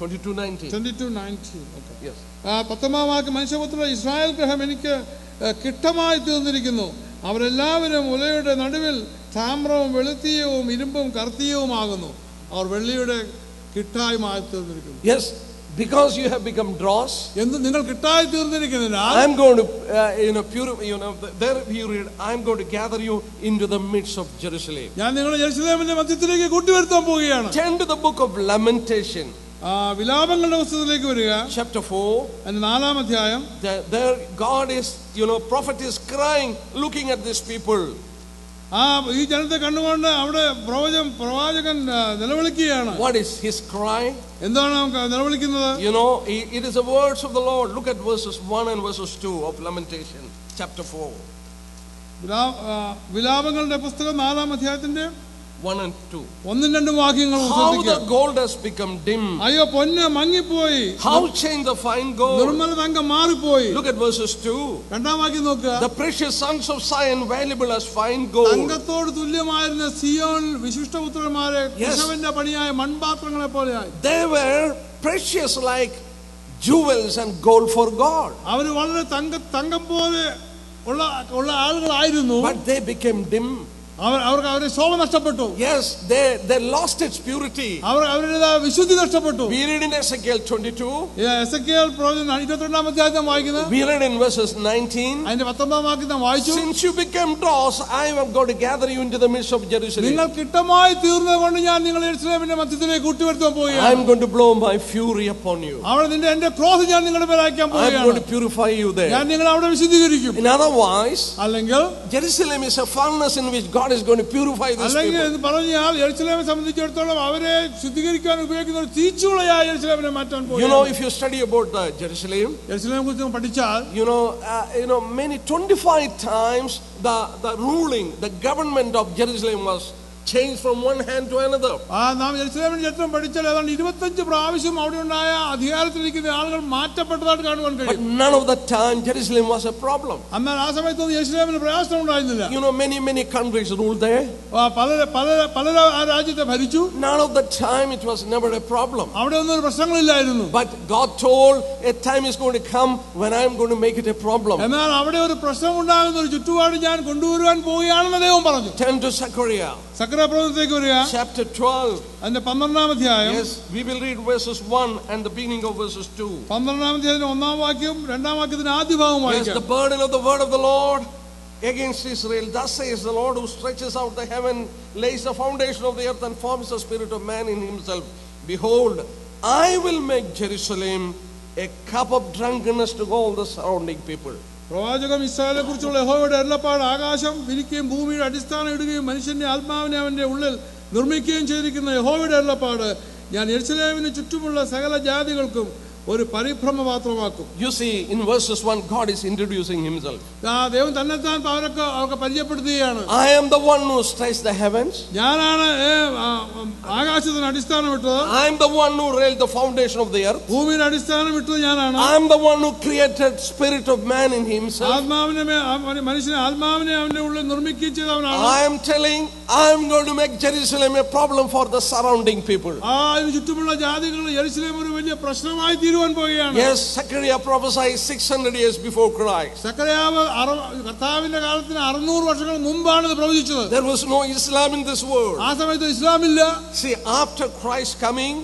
22 19. 22 19 okay Yes. ആ പത്തൊമ്പതാം വാക്ക് മനുഷ്യപുത്ര ഇസ്രായേൽ ഗ്രഹം എനിക്ക് കിട്ടമായി തീർന്നിരിക്കുന്നു അവരെല്ലാവരും ഉലയുടെ നടുവിൽ താമ്രവും വെളുത്തീയവും ഇരുമ്പും കർത്തീയവുമാകുന്നു അവർ വെള്ളിയുടെ കിട്ടായി മാറി തീർന്നിരിക്കുന്നു Yes, because you have become dross, എന്ത് നിങ്ങൾ കിട്ടായി തീർന്നിരിക്കുന്നതിനാൽ I'm going to, uh, you know, purify, you know, there we read, I'm going to gather you into the midst of Jerusalem. ഞാൻ നിങ്ങളെ ജെറുസലേമിന്റെ മധ്യത്തിലേക്ക് കൂട്ടിവരുത്താൻ പോവുകയാണ് Turn to the book of Lamentation, ആ വിലാപങ്ങളുടെ പുസ്തകത്തിലേക്ക് വരിക chapter 4. അതിന്റെ നാലാം അധ്യായം There, there God is, you know, prophet is crying, looking at these people. ആ ഈ ജനത്തെ കണ്ടുകൊണ്ട് അവിടെ പ്രവചം പ്രവാചകൻ ആ, നിലവിളിക്കുകയാണ് What is his cry? എന്താണ് അവൻ നിലവിളിക്കുന്നത് You know, i- it is the words of the Lord. Look at verses 1 and verses 2 of Lamentation, chapter 4. വിലാ- ആ, വിലാപങ്ങളുടെ പുസ്തകം നാലാം അധ്യായത്തിന്റെ 1 and 2. ഒന്നും രണ്ടും വാക്യങ്ങൾ How ശ്രദ്ധിക്കുക. the gold has become dim. അയ്യോ പൊന്ന് മങ്ങിപ്പോയി How changed the fine gold. Nirmala തങ്കം മാറിപ്പോയി Look at verses 2. രണ്ടാം വാക്യം നോക്കുക The precious sons of Zion, valuable as fine gold. തങ്കത്തോട് തുല്യമായിരുന്ന Zion വിശിഷ്ടപുത്രന്മാരെ Yes. കുശവന്റെ പണിയായ മൺപാത്രങ്ങളെ പോലെയായി They were precious like jewels and gold for God. അവര് വളരെ തങ്ക തങ്കം പോലെ ഉള്ള ഉള്ള ആളുകളായിരുന്നു But they became dim. അവർ അവർക്ക് അവരുടെ ശോഭ നഷ്ടപ്പെട്ടു Yes, they, they lost its purity. അവർ അവരുടെ വിശുദ്ധി നഷ്ടപ്പെട്ടു We read in Ezekiel 22, S A K L പ്രവചനം ഇരുപത്തിരണ്ടാം അധ്യായം നാം വായിക്കുന്നത് we read in verses 19, അതിന്റെ പത്തൊമ്പതാം വാക്യം നാം വായിച്ചു Since you became dross, I am going to gather you into the midst of Jerusalem. നിങ്ങൾ കിട്ടമായി തീർന്നത് കൊണ്ട് ഞാൻ നിങ്ങൾ എരുസലേമിന്റെ മധ്യത്തിലേക്ക് കൂട്ടിവരുത്താൻ I പോവുകയാണ് am going to blow my fury upon you. അവിടെ നിന്റെ എന്റെ ക്രോധം ഞാൻ നിങ്ങളുടെ പേര് അയക്കാൻ I am going to പോവുകയാണ് purify you ഞാൻ there. നിങ്ങളെ അവിടെ വിശുദ്ധീകരിക്കും In otherwise, അല്ലെങ്കിൽ Jerusalem is a furnace in which God is going to purify these അല്ലെങ്കിൽ people. എന്ന് പറഞ്ഞാൽ എരുസലേമെ സംബന്ധിച്ചിടത്തോളം അവരെ ശുദ്ധീകരിക്കാൻ ഉപയോഗിക്കുന്ന ഒരു തീച്ചുളയായ എരുസലേമിനെ മാറ്റാൻ You know, പോവുകയാണ് if you study about uh, Jerusalem, എരുസലേമിനെ കുറിച്ച് നമ്മൾ പഠിച്ചാൽ you know, uh, you know, many 25 times the, the ruling, the government of Jerusalem was changed from one hand to another. ആ നാം എരുസലേമിന്റെ ചരിത്രം പഠിച്ചാൽ ഏതാണ്ട് ഇരുപത്തഞ്ച് പ്രാവശ്യം അവിടെ ഉണ്ടായ അധികാരത്തിലിരിക്കുന്ന ആളുകൾ മാറ്റപ്പെട്ടതായിട്ട് കാണുവാൻ But കഴിയും none of the time Jerusalem was a problem. എന്നാൽ ആ സമയത്തൊന്നും യെരുസലേമിന് പ്രയാസം ഉണ്ടായിരുന്നില്ല You know, many, many countries ruled there. ആ, പല പല പല ആ രാജ്യത്തെ ഭരിച്ചു None of the time it was never a problem. അവിടെ ഒന്നും ഒരു പ്രശ്നങ്ങളില്ലായിരുന്നു But God told a time is going to come when I'm going to make it a problem. എന്നാൽ അവിടെ ഒരു പ്രശ്നം ഉണ്ടാകുന്ന ഒരു ചുറ്റുപാട് ഞാൻ കൊണ്ടുവരുവാൻ പോവുകയാണെന്ന് ദൈവം പറഞ്ഞു Turn to Zechariah സക്രപ്രവത്തിലേക്ക് വരിക chapter 12. അതിന്റെ പന്ത്രണ്ടാം അധ്യായം Yes, we will read verses 1 and the beginning of verses 2. പന്ത്രണ്ടാം അധ്യായത്തിന്റെ ഒന്നാം വാക്യം രണ്ടാം വാക്യത്തിന്റെ ആദ്യ ഭാഗം Yes, വായിക്കാം the burden of the word of the Lord against Israel. Thus says the Lord who stretches out the heaven, lays the foundation of the earth, and forms the spirit of man in himself. Behold, I will make Jerusalem a cup of drunkenness to all the surrounding people. പ്രവാചകം ഇസ്രായേലിനെ കുറിച്ചുള്ള യഹോയുടെ അരുളപ്പാട് ആകാശം വിരിക്കുകയും ഭൂമിയുടെ അടിസ്ഥാനം ഇടുകയും മനുഷ്യന്റെ ആത്മാവിനെ അവന്റെ ഉള്ളിൽ നിർമ്മിക്കുകയും ചെയ്തിരിക്കുന്ന യഹോയുടെ അരുളപ്പാട്. ഞാൻ എരുസലേമിന് ചുറ്റുമുള്ള സകല ജാതികൾക്കും ഒരു പരിഭ്രമപാത്രമാക്കും You see, in verses 1, God is introducing Himself. ആ ദൈവം തന്നെത്താൻ അവരൊക്കെ അവർക്ക് പരിചയപ്പെടുത്തുകയാണ് I am the one who stretched the heavens. ഞാനാണ് ഏ, ആ, ആകാശത്തിന് അടിസ്ഥാനം ഇട്ടത് I am the one who raised the foundation of the earth. ഭൂമിയുടെ അടിസ്ഥാനം ഇട്ടത് ഞാനാണ് I am the one who created spirit of man in himself. ആത്മാവിനെ മേ- ആ മനുഷ്യനെ ആത്മാവിനെ അവന്റെ ഉള്ളിൽ നിർമ്മിക്കുകയും ചെയ്തവനാണ് I am telling, I am going to make Jerusalem a problem for the surrounding people. ആ അതിന് ചുറ്റുമുള്ള ജാതികൾ യെരുശലേം ഒരു വലിയ പ്രശ്നമായി തീരുവാൻ പോവുകയാണ് Yes, Zechariah prophesied 600 years before Christ. സക്കരയാവ് അറ- കർത്താവിന്റെ കാലത്തിന് അറുന്നൂറ് വർഷങ്ങൾ മുമ്പാണ് ഇത് പ്രവചിച്ചത് There was no Islam in this world. ആ സമയത്ത് ഇസ്ലാമില്ല See, after Christ coming,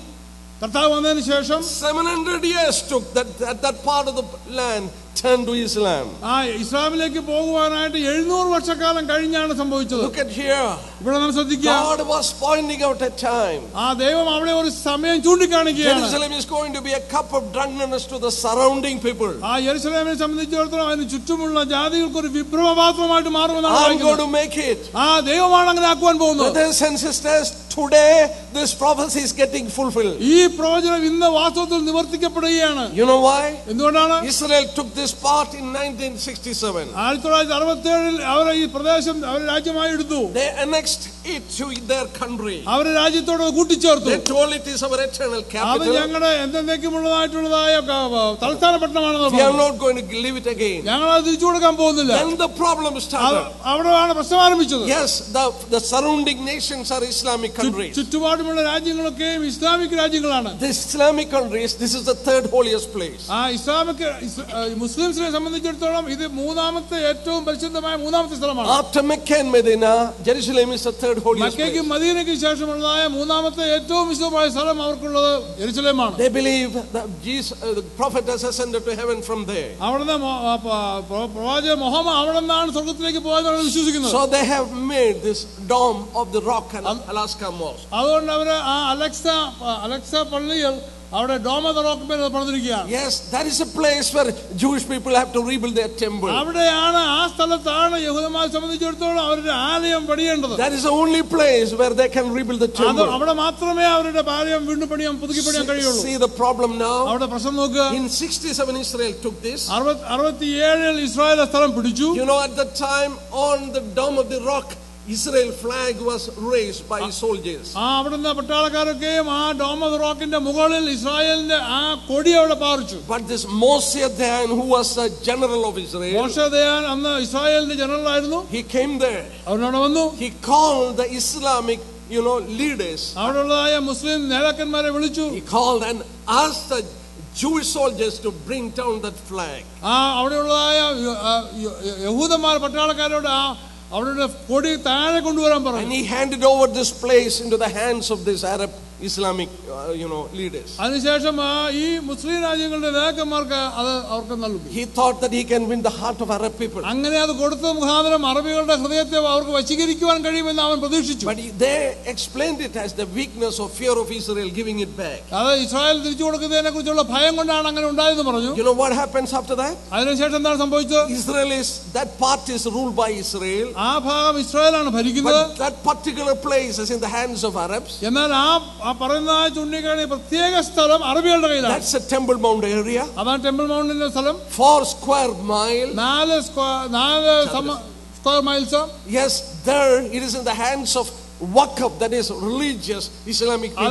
കർത്താവ് വന്നതിന് ശേഷം 700 years took that, that, that part of the land turned to Islam. ആ ഇസ്ലാമിലേക്ക് പോകുവാനായിട്ട് എഴുന്നൂറ് വർഷക്കാലം കഴിഞ്ഞാണ് സംഭവിച്ചത് Look at here. ഇവിടെ നാം ശ്രദ്ധിക്കുക God was pointing out a time. ആ ദൈവം അവിടെ ഒരു സമയം ചൂണ്ടിക്കാണിക്കുകയാണ് Jerusalem is going to be a cup of drunkenness to the surrounding people. ആ യെരുസലേമിനെ സംബന്ധിച്ചിടത്തോളം അതിന് ചുറ്റുമുള്ള ജാതികൾക്ക് ഒരു വിഭ്രമപാത്രമായിട്ട് മാറുമെന്നാണ് I'm going വായിക്കുന്നത്. to make it. ആ ദൈവമാണ് അങ്ങനെ ആക്കുവാൻ പോകുന്നത് Brothers and sisters, today this prophecy is getting fulfilled. ഈ പ്രവചനം ഇന്ന് വാസ്തവത്തിൽ നിവർത്തിക്കപ്പെടുകയാണ് You know why? എന്തുകൊണ്ടാണ് Israel took this part in 1967. ആയിരത്തി തൊള്ളായിരത്തി അറുപത്തി ഏഴിൽ അവർ ഈ പ്രദേശം അവർ രാജ്യമായി എടുത്തു They annexed it to their country. അവരെ രാജ്യത്തോട് കൂട്ടിച്ചേർത്തു They told it is our eternal അത് capital. ഞങ്ങളുടെ എന്തെന്നേക്കുമുള്ളതായിട്ടുള്ളതായ ക- തലസ്ഥാന പട്ടണമാണെന്ന് We are പറഞ്ഞു. not going to leave it again. ഞങ്ങൾ അത് തിരിച്ചു കൊടുക്കാൻ പോകുന്നില്ല Then the problem അത് started. അവിടെയാണ് പ്രശ്നം ആരംഭിച്ചത് Yes, the, the surrounding nations are Islamic countries. countries. The Islamic countries, this is the third holiest place. ആ ഇസ്ലാമിക് മുസ്ലിംസിനെ After Mecca and Medina, Jerusalem is the third holiest place. They believe that Jesus, uh, the prophet has ascended to heaven from there. So they have made this dome of the rock and Al-Aqsa Mosque. അതുകൊണ്ട് അവര് ആ Alexa Alexa പള്ളിയിൽ അവിടെ ഡോമ the rock മേൽ പണിതിരിക്കുകയാണ് Yes, that is a place where Jewish people have to rebuild their temple. അവിടെയാണ് ആ സ്ഥലത്താണ് യഹൂദന്മാരെ സംബന്ധിച്ചിടത്തോളം അവരുടെ ആലയം പണിയേണ്ടത് That is the only place where they can rebuild the അത് temple. അവിടെ മാത്രമേ അവരുടെ ആലയം വീണ്ടും പണിയാൻ പുതുക്കി പണിയാൻ കഴിയുള്ളൂ See the problem now? അവിടെ പ്രശ്നം നോക്കുക In 67, Israel took this. അറുപത് അറുപത്തിയേഴിൽ ഇസ്രായേൽ ആ സ്ഥലം പിടിച്ചു You know, at that time, on the dome of the rock, Israel flag was raised by soldiers. ആ അവിടുന്ന് പട്ടാളക്കാരൊക്കെയും ആ ഡോമ ദ റോക്കിന്റെ മുകളിൽ ഇസ്രായേലിന്റെ ആ കൊടി അവിടെ പാറിച്ചു But this Moshe Dayan, who was the general of Israel, മോശദയാൻ അന്ന് ഇസ്രായേലിന്റെ ജനറൽ ആയിരുന്നു he came there. അവനവിടെ വന്നു He called the Islamic, you know, leaders. അവിടെയുള്ളതായ മുസ്ലിം നേതാക്കന്മാരെ വിളിച്ചു He called and asked the Jewish soldiers to bring down that flag. ആ അവിടെയുള്ളതായ യ- ആ യ- യ- യഹൂദന്മാർ പട്ടാളക്കാരോട് ആ അവരുടെ കൊടി താഴെ കൊണ്ടുവരാൻ And പറഞ്ഞു he handed over this place into the hands of these Arab Islamic, uh, you know, leaders. അതിനുശേഷം ആ ഈ മുസ്ലിം രാജ്യങ്ങളുടെ നേതാക്കന്മാർക്ക് അത് അവർക്ക് നൽകി He thought that he can win the heart of Arab people. അങ്ങനെ അത് കൊടുത്ത മുഖാന്തരം അറബികളുടെ ഹൃദയത്തെ അവർക്ക് വശീകരിക്കുവാൻ കഴിയുമെന്ന് അവൻ പ്രതീക്ഷിച്ചു But he- they explained it as the weakness or fear of Israel giving it back. അത് ഇസ്രായേൽ തിരിച്ചു കൊടുക്കുന്നതിനെ കുറിച്ചുള്ള ഭയം കൊണ്ടാണ് അങ്ങനെ ഉണ്ടായെന്ന് പറഞ്ഞു You know what happens after that? അതിനുശേഷം എന്താണ് സംഭവിച്ചത് Israel is, that part is ruled by Israel. ആ ഭാഗം ഇസ്രായേലാണ് ഭരിക്കുന്നത് But that particular place is in the hands of Arabs. എന്നാൽ ആ that's a Temple mount area. That temple mount is a Four square miles. Four square miles. Yes, there it is in the hands of Waqf, that is religious Islamic people.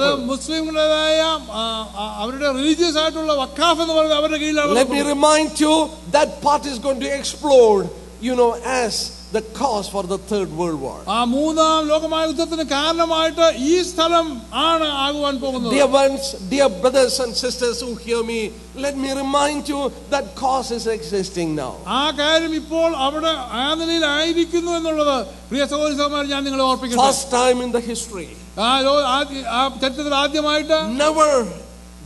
Let me remind you that part is going to explode, you know, as the cause for the Third World War. ആ മൂന്നാം ലോകമായ യുദ്ധത്തിന് കാരണമായിട്ട് ഈ സ്ഥലം ആണ് ആകുവാൻ പോകുന്നത് Dear ones, dear brothers and sisters who hear me, let me remind you that cause is existing now. ആ കാര്യം ഇപ്പോൾ അവിടെ ആ നിലയിൽ ആയിരിക്കുന്നു എന്നുള്ളത് പ്രിയ സഹോദരി സഹോദരന്മാർ ഞാൻ നിങ്ങളെ ഓർപ്പിക്കുന്നു First time in the history, ആ ലോ- ആദ്യ- ആ ചരിത്രത്തിൽ ആദ്യമായിട്ട് never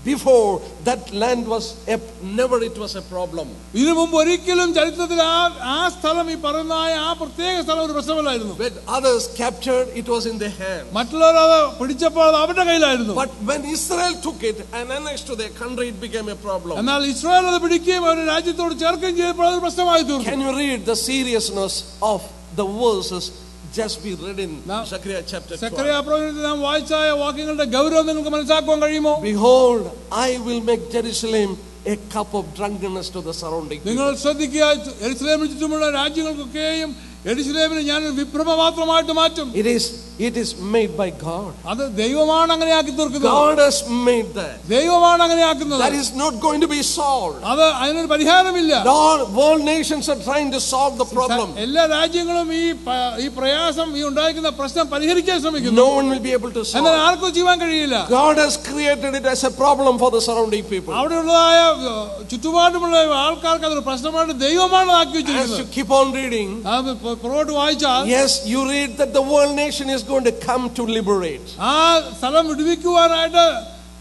before that land was, a, never it was a problem. ഇതിനു മുമ്പ് ഒരിക്കലും ചരിത്രത്തിൽ ആ ആ സ്ഥലം ഈ പറയുന്ന ആ പ്രത്യേക സ്ഥലം ഒരു പ്രശ്നമല്ലായിരുന്നു When others captured, it was in their hand. മറ്റുള്ളവർ അത് പിടിച്ചപ്പോൾ അത് അവരുടെ കയ്യിലായിരുന്നു But when Israel took it and annexed to their country, it became a problem. എന്നാൽ ഇസ്രായേൽ അത് പിടിക്കുകയും അവരുടെ രാജ്യത്തോട് ചേർക്കുകയും ചെയ്തപ്പോൾ അത് പ്രശ്നമായി തീർന്നു Can you read the seriousness of the verses just we read in Now- Zechariah chapter 12. സെക്രയ പ്രവചനത്തിൽ നാം വായിച്ചായ വാക്യങ്ങളുടെ ഗൗരവം നിങ്ങൾക്ക് മനസ്സിലാക്കുവാൻ കഴിയുമോ Behold, I will make Jerusalem a cup of drunkenness to the surrounding people. നിങ്ങൾ ശ്രദ്ധിക്കുക എരുസലേമിന് ചുറ്റുമുള്ള രാജ്യങ്ങൾക്കൊക്കെയും എരുസലേമിനെ ഞാൻ ഒരു വിഭ്രമപാത്രമായിട്ട് മാറ്റും It is, it is made by God. അത് ദൈവമാണ് അങ്ങനെയാക്കി തീർക്കുന്നത് God has made that. ദൈവമാണ് അങ്ങനെയാക്കുന്നത് That is not going to be solved. അത് അതിനൊരു പരിഹാരമില്ല All world nations are trying to solve the problem. എല്ലാ രാജ്യങ്ങളും ഈ പ- ഈ പ്രയാസം ഈ ഉണ്ടായിരിക്കുന്ന പ്രശ്നം പരിഹരിക്കാൻ ശ്രമിക്കുന്നു No one will be able to എന്നാൽ solve. ആർക്കും ചെയ്യാൻ കഴിയില്ല God has created it as a problem for the surrounding people. അവിടെയുള്ളതായ ഏഹ്, ചുറ്റുപാടുമുള്ള ആൾക്കാർക്ക് അതൊരു പ്രശ്നമായിട്ട് ദൈവമാണ് ആക്കി As വെച്ചിരിക്കുന്നത് you keep on reading, അത് പു- പുറകോട്ട് വായിച്ചാൽ yes, you read that the world nation is going to come to liberate. ആ സ്ഥലം വിടുവിക്കുവാനായിട്ട്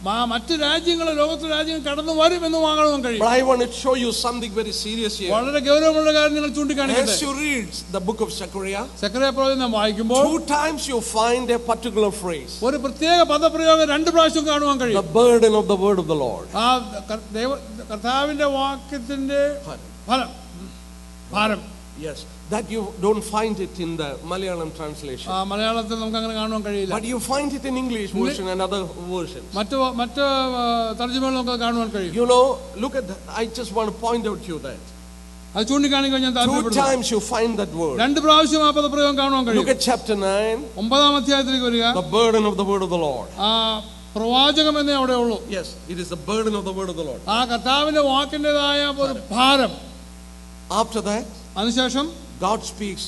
മ- മറ്റ് രാജ്യങ്ങൾ ലോകത്തിലെ രാജ്യങ്ങൾ കടന്നു വരും എന്ന് വാങ്ങണം കഴിയും But I want to show you something very serious here. വളരെ ഗൗരവമുള്ള കാര്യം നിങ്ങൾ ചൂണ്ടിക്കാണിക്കട്ടെ As you read the book of Zechariah, secretary പ്രവചനം വായിക്കുമ്പോൾ two times you find a particular phrase ഒരു പ്രത്യേക പദപ്രയോഗം രണ്ട് പ്രാവശ്യം കാണുവാൻ the കഴിയും burden of the word of the Lord. ആ കർ- ദൈവ കർത്താവിന്റെ വാക്യത്തിന്റെ ഫലം ഭാരം Yes, that you don't find it in the Malayalam translation. ആ, മലയാളത്തിൽ നമുക്ക് അങ്ങനെ കാണുവാൻ കഴിയില്ല But you find it in English version and other versions. മറ്റ് വ- മറ്റ് തർജ്ജമകൾ നമുക്ക് അത് കാണുവാൻ കഴിയും You know, look at, the, I just want to point out to you that. അത് ചൂണ്ടിക്കാണിക്കാൻ ഞാൻ Two താല്പര്യപ്പെടുന്നു times you find that word. രണ്ട് പ്രാവശ്യം ആ പദപ്രയോഗം കാണുവാൻ Look കഴിയും at chapter 9, ഒമ്പതാം അധ്യായത്തിലേക്ക് വരിക the burden of the word of the Lord. ആ പ്രവാചകം എന്നേ അവിടെ ഉള്ളൂ Yes, it is the burden of the word of the Lord. ആ കർത്താവിന്റെ വാക്കിൻ്റെതായ ഒരു ഭാരം After that, അതിനുശേഷം God speaks,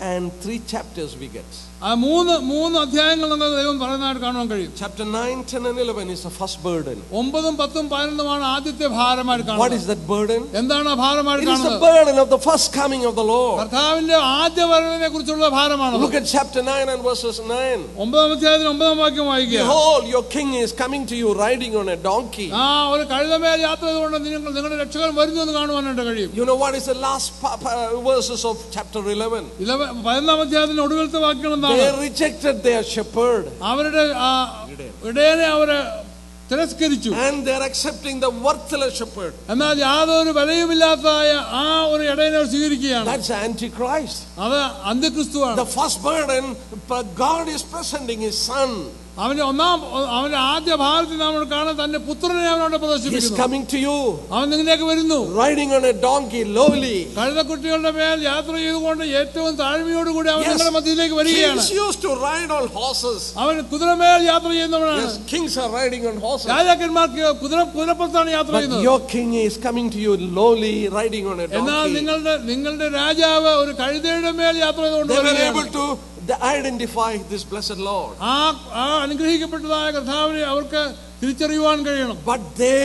and three chapters we get. ആ മൂന്ന് മൂന്ന് അധ്യായങ്ങൾ നമുക്ക് ദൈവം പറയുന്നതായിട്ട് കാണുവാൻ കഴിയും Chapter 9, 10, and 11 is the first burden. ഒമ്പതും പത്തും പതിനൊന്നുമാണ് ആദ്യത്തെ ഭാരമായിട്ട് What കാണുന്നത് is that burden? എന്താണ് ആ ഭാരമായിട്ട് It is the കാണുന്നത് burden of the first coming of the Lord. കർത്താവിന്റെ ആദ്യ വരവിനെ കുറിച്ചുള്ള ഭാരമാണ് Look at chapter 9 and verses 9. ഒമ്പതാം അധ്യായത്തിന് ഒമ്പതാം വാക്യം വായിക്കുക Behold, your king is coming to you riding on a donkey. ആ ഒരു കഴുതമേൽ യാത്ര ചെയ്തുകൊണ്ട് നിങ്ങൾ നിങ്ങളുടെ രക്ഷകൻ വരുന്നു എന്ന് കാണുവാനായിട്ട് കഴിയും You know what is the last pa- pa- verses of chapter 11? ഇലവ- പതിനൊന്നാം അധ്യായത്തിന്റെ ഒടുവിലത്തെ വാക്യം എന്താണ് They rejected their shepherd അവരുടെ ആ ഇടയനെ അവര് തിരസ്കരിച്ചു and they're accepting the worthless shepherd. എന്നാൽ യാതൊരു വിലയുമില്ലാത്തതായ ആ ഒരു ഇടയനെ അവർ സ്വീകരിക്കുകയാണ് That's Antichrist. അത് അന്ത്യക്രിസ്തുവാണ് The first burden, but God is presenting his son. അവന്റെ ഒന്നാം അവന്റെ ആദ്യ ഭാഗത്തിൽ നമ്മൾ കാണാൻ തന്റെ പുത്രനെ അവനോട് He's പ്രദർശിപ്പിക്കുന്നു coming to you, അവൻ നിങ്ങളിലേക്ക് വരുന്നു riding on a donkey, lowly. കഴുതക്കുട്ടികളുടെ മേൽ യാത്ര ചെയ്തുകൊണ്ട് ഏറ്റവും താഴ്മയോടുകൂടി അവൻ Yes, നിങ്ങളുടെ മധ്യത്തിലേക്ക് വരികയാണ് kings used to ride on horses. അവൻ കുതിരമേൽ യാത്ര ചെയ്യുന്നവനാണ് Yes, kings are riding on horses. രാജാക്കന്മാർക്ക് കുതിര കുതിരപ്പുറത്താണ് യാത്ര But ചെയ്യുന്നത് your king is coming to you lowly, riding on a എന്നാൽ donkey. നിങ്ങളുടെ നിങ്ങളുടെ രാജാവ് ഒരു കഴുതയുടെ മേൽ യാത്ര ചെയ്തുകൊണ്ട് They were വരികയാണ് able to identify this blessed Lord. ആ ആ അനുഗ്രഹിക്കപ്പെട്ടതായ കർത്താവിനെ അവർക്ക് തിരിച്ചറിയുവാൻ കഴിയണം But they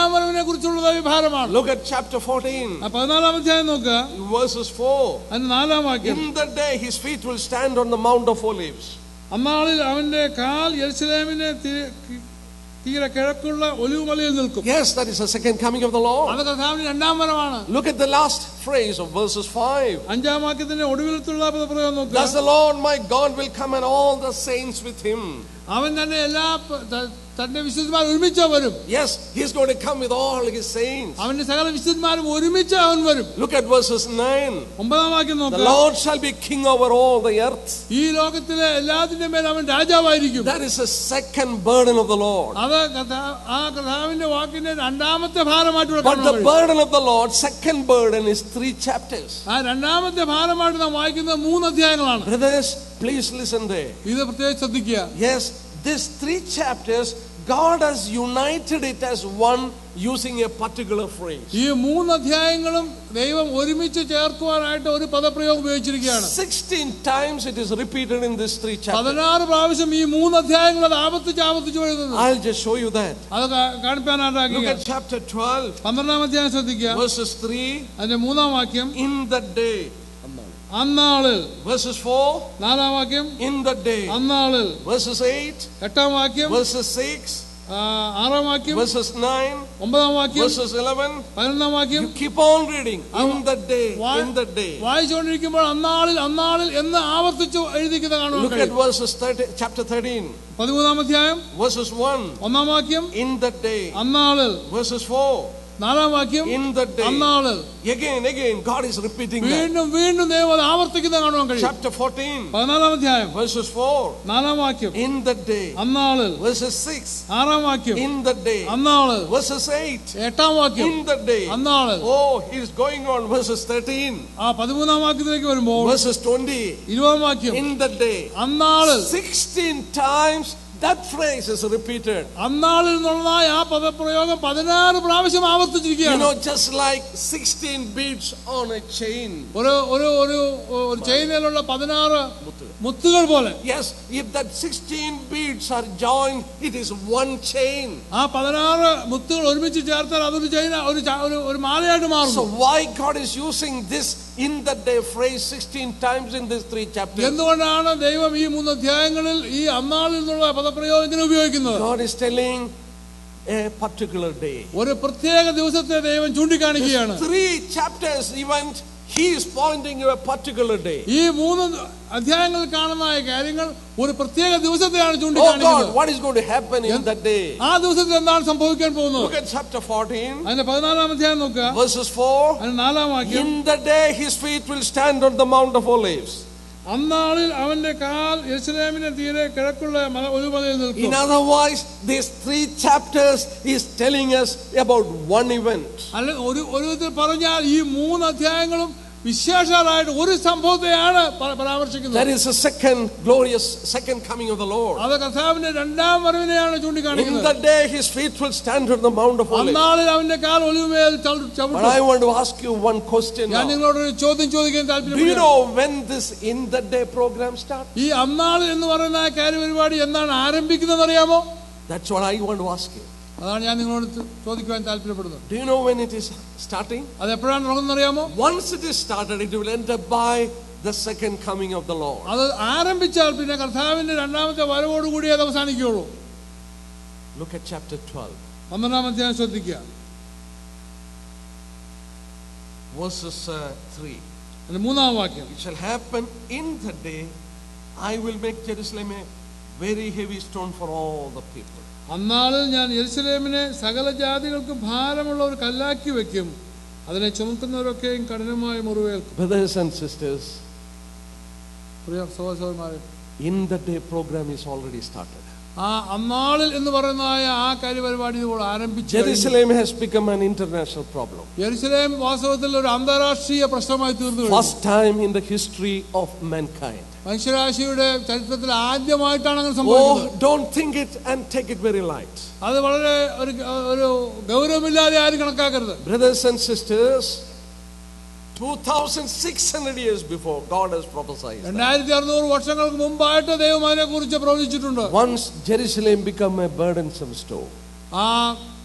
വരവിനെ കുറിച്ചുള്ളതായ ഭാരമാണ് Look at chapter 14, ആ പതിനാലാം അധ്യായം നോക്കുക verses 4. അതിന് നാലാം വാക്യം In that day his feet will stand on the Mount of Olives. അന്നാളിൽ അവന്റെ കാൽ യെരുസലേമിനെ തീ- തീരെ കിഴക്കുള്ള ഒലിവുമലയിൽ നിൽക്കും Yes, that is the second coming of the Lord. അത് കർത്താവിന്റെ രണ്ടാം വരമാണ് Look at the last phrase of verses 5. അഞ്ചാം വാക്യത്തിന്റെ ഒടുവിലത്തുള്ള പദപ്രയോഗം നോക്കുക Thus the Lord my God will come and all the saints with him. അവൻ തന്നെ എല്ലാ പ- ത- തന്റെ വിശുദ്ധന്മാർ ഒരുമിച്ച് വരും Yes, he's going to come with all his saints. അവന്റെ സകല വിശുദ്ധന്മാരും ഒരുമിച്ച് അവൻ വരും Look at verses 9. ഒമ്പതാം വാക്യം The നോക്കുക Lord shall be king over all the earth. ഈ ലോകത്തിലെ എല്ലാത്തിന്റെ മേൽ അവൻ രാജാവായിരിക്കും That is the second burden of the Lord. അത് കർത്താ- ആ കർത്താവിന്റെ വാക്കിന്റെ രണ്ടാമത്തെ ഭാരമായിട്ട് ഇവിടെ But കാണാൻ the കഴിയും. burden of the Lord, second burden, is three chapters. ആ രണ്ടാമത്തെ ഭാരമായിട്ട് നാം വായിക്കുന്നത് മൂന്ന് അധ്യായങ്ങളാണ് Brothers, please listen there. ഇത് പ്രത്യേകിച്ച് ശ്രദ്ധിക്കുക Yes, these three chapters, God has united it as one using a particular phrase. ഈ മൂന്ന് അധ്യായങ്ങളും ദൈവം ഒരുമിച്ച് ചേർക്കുവാനായിട്ട് ഒരു പദപ്രയോഗം ഉപയോഗിച്ചിരിക്കുകയാണ് 16 times it is repeated in these three chapters. പതിനാറ് പ്രാവശ്യം ഈ മൂന്ന് അധ്യായങ്ങൾ അത് ആവർത്തിച്ച് ആവർത്തിച്ച് എഴുതുന്നത് I'll just show you that. അത് കാ- കാണിപ്പാനായിട്ട് Look ആക്കിയ at chapter 12, പന്ത്രണ്ടാം അധ്യായം ശ്രദ്ധിക്കുക verses 3. അതിന്റെ മൂന്നാം വാക്യം In that day, അന്നാളിൽ Verses 4, നാലാം വാക്യം in the day. അന്നാളിൽ Verses 8, എട്ടാം വാക്യം verses 6, ആ, ആറാം വാക്യം verses 9, ഒമ്പതാം വാക്യം verses 11. പതിനൊന്നാം വാക്യം You keep on reading. In the day, Why- in the day. വായിച്ചുകൊണ്ടിരിക്കുമ്പോൾ അന്നാളിൽ അന്നാളിൽ എന്ന് ആവർത്തിച്ച് എഴുതിക്കുന്ന കാണുവാൻ Look at കഴിയും verses 30, chapter 13, പതിമൂന്നാം അധ്യായം verses 1. ഒന്നാം വാക്യം In the day. അന്നാളിൽ Verses 4. നാലാം വാക്യം In the day. അന്നാളിൽ Again, again, God is repeating that. വീണ്ടും വീണ്ടും ദൈവം അത് ആവർത്തിക്കുന്ന കാണുവാൻ കഴിയും Chapter 14, പതിനാലാം അധ്യായം verses 4. നാലാം വാക്യം In the day. അന്നാളിൽ Verses 6. ആറാം വാക്യം In the day. അന്നാളിൽ Verses 8. എട്ടാം വാക്യം In the day. അന്നാളിൽ Oh, he's going on. Verses 13. ആ പതിമൂന്നാം വാക്യത്തിലേക്ക് വരുമ്പോൾ Verses 20. ഇരുപതാം വാക്യം In the day. അന്നാളിൽ 16 times that phrase is repeated. അന്നാളിൽ നിന്നുള്ളതായ ആ പദപ്രയോഗം പതിനാറ് പ്രാവശ്യം You ആവർത്തിച്ചിരിക്കുകയാണ് know, just like 16 beads on a chain. ഒരു ഒരു ഒരു ഒരു ചെയിനിലുള്ള പതിനാറ് മുത്തുകൾ പോലെ Yes, if that 16 beads are joined, it is one chain. ആ പതിനാറ് മുത്തുകൾ ഒരുമിച്ച് ചേർത്താൽ അതൊരു ചെയിൻ ഒരു ച- ഒരു ഒരു മാലയായിട്ട് So മാറുന്നു why God is using this in the day phrase 16 times in these three chapters? എന്തുകൊണ്ടാണ് ദൈവം ഈ മൂന്ന് അധ്യായങ്ങളിൽ ഈ അന്നാളിൽ നിന്നുള്ള പദപ്രയോഗം ഇങ്ങനെ ഉപയോഗിക്കുന്നത് God is telling a particular day. ഒരു പ്രത്യേക ദിവസത്തെ ദൈവം ചൂണ്ടിക്കാണിക്കുകയാണ് Three chapters event, he is pointing to a particular day. ഈ മൂന്ന് അധ്യായങ്ങളിൽ കാണുന്ന ഈ കാര്യങ്ങൾ ഒരു പ്രത്യേക ദിവസത്തെയാണ് Oh God, ചൂണ്ടിക്കാണിക്കുന്നത് what is going to happen in that day? ആ ദിവസത്തിൽ എന്താണ് സംഭവിക്കാൻ പോകുന്നത് Look at chapter 14, അതിന്റെ പതിനാലാം അധ്യായം നോക്കുക verses 4. അതിന്റെ നാലാം വാക്യം In the day his feet will stand on the Mount of Olives. അന്നാളിൽ അവന്റെ കാൽ യെരുശലേമിന്റെ തീരെ കിഴക്കുള്ള ഒരു മലയിൽ In നിൽക്കും other words, these three chapters is telling us about one event. അല്ല ഒരു ഒരു പറഞ്ഞാൽ ഈ മൂന്ന് അധ്യായങ്ങളും വിശേഷാലായിട്ട് ഒരു സംഭവത്തെയാണ് പ- പരാമർശിക്കുന്നത് That is the second glorious second coming of the Lord. അത് കർത്താവിന്റെ രണ്ടാം വരവിനെയാണ് In ചൂണ്ടിക്കാണിക്കുന്നത് the day his feet will stand on the Mount of Olives. അന്നാളിൽ അവന്റെ കാൽ ഒലിവുമേൽ ചവിട്ടും But ചവിട്ടും I want to ask you one question ഞാൻ now. നിങ്ങളോട് ഒരു ചോദ്യം ചോദിക്കാൻ Do you താല്പര്യപ്പെടുന്നു know when this in the day program starts? ഈ അന്നാളിൽ എന്ന് പറയുന്ന ആ കാര്യപരിപാടി എന്നാണ് ആരംഭിക്കുന്നത് അറിയാമോ That's what I want to ask you. അതാണ് ഞാൻ നിങ്ങളോട് ചോ- ചോദിക്കുവാൻ താല്പര്യപ്പെടുന്നത് Do you know when it is starting? അത് എപ്പോഴാണ് തുടങ്ങുന്നത് അറിയാമോ Once it is started, it will end up by the second coming of the Lord. അത് ആരംഭിച്ചാൽ പിന്നെ കർത്താവിന്റെ രണ്ടാമത്തെ വരവോടുകൂടി അത് അവസാനിക്കുകയുള്ളൂ Look at chapter 12, പന്ത്രണ്ടാം അധ്യായം ശ്രദ്ധിക്കുക verses uh, 3. അതിന്റെ മൂന്നാം വാക്യം It shall happen in the day I will make Jerusalem a very heavy stone for all the people. അന്നാളിൽ ഞാൻ യെരുസലേമിനെ സകല ജാതികൾക്കും ഭാരമുള്ള ഒരു കല്ലാക്കി വെക്കും അതിനെ ചുമക്കുന്നവരൊക്കെയും കഠിനമായി മുറിവേൽക്കും Brothers and sisters, പ്രിയ സഹോദരന്മാരെ in the day program is already started. ആ അന്നാളിൽ എന്ന് പറയുന്നതായ ആ കാര്യപരിപാടി ഇപ്പോൾ ആരംഭിച്ചു കഴിഞ്ഞു. Jerusalem has become an international problem. യെരുശലേം വാസ്തവത്തിൽ ഒരു അന്താരാഷ്ട്രീയ പ്രശ്നമായി തീർന്നു കഴിഞ്ഞു. First time in the history of mankind. മനുഷ്യരാശിയുടെ ചരിത്രത്തിൽ ആദ്യമായിട്ടാണ് അങ്ങനെ സംഭവിക്കുന്നത് Oh, don't think it and take it very light. അത് വളരെ ഒരു ഒരു ഗൗരവമില്ലാതെ ആരും കണക്കാക്കരുത് Brothers and sisters, 2600 years before, God has prophesied. രണ്ടായിരത്തി അറുന്നൂറ് വർഷങ്ങൾക്ക് മുമ്പായിട്ട് ദൈവം അതിനെ കുറിച്ച് പ്രവചിച്ചിട്ടുണ്ട് Once Jerusalem become a burdensome stone, ആ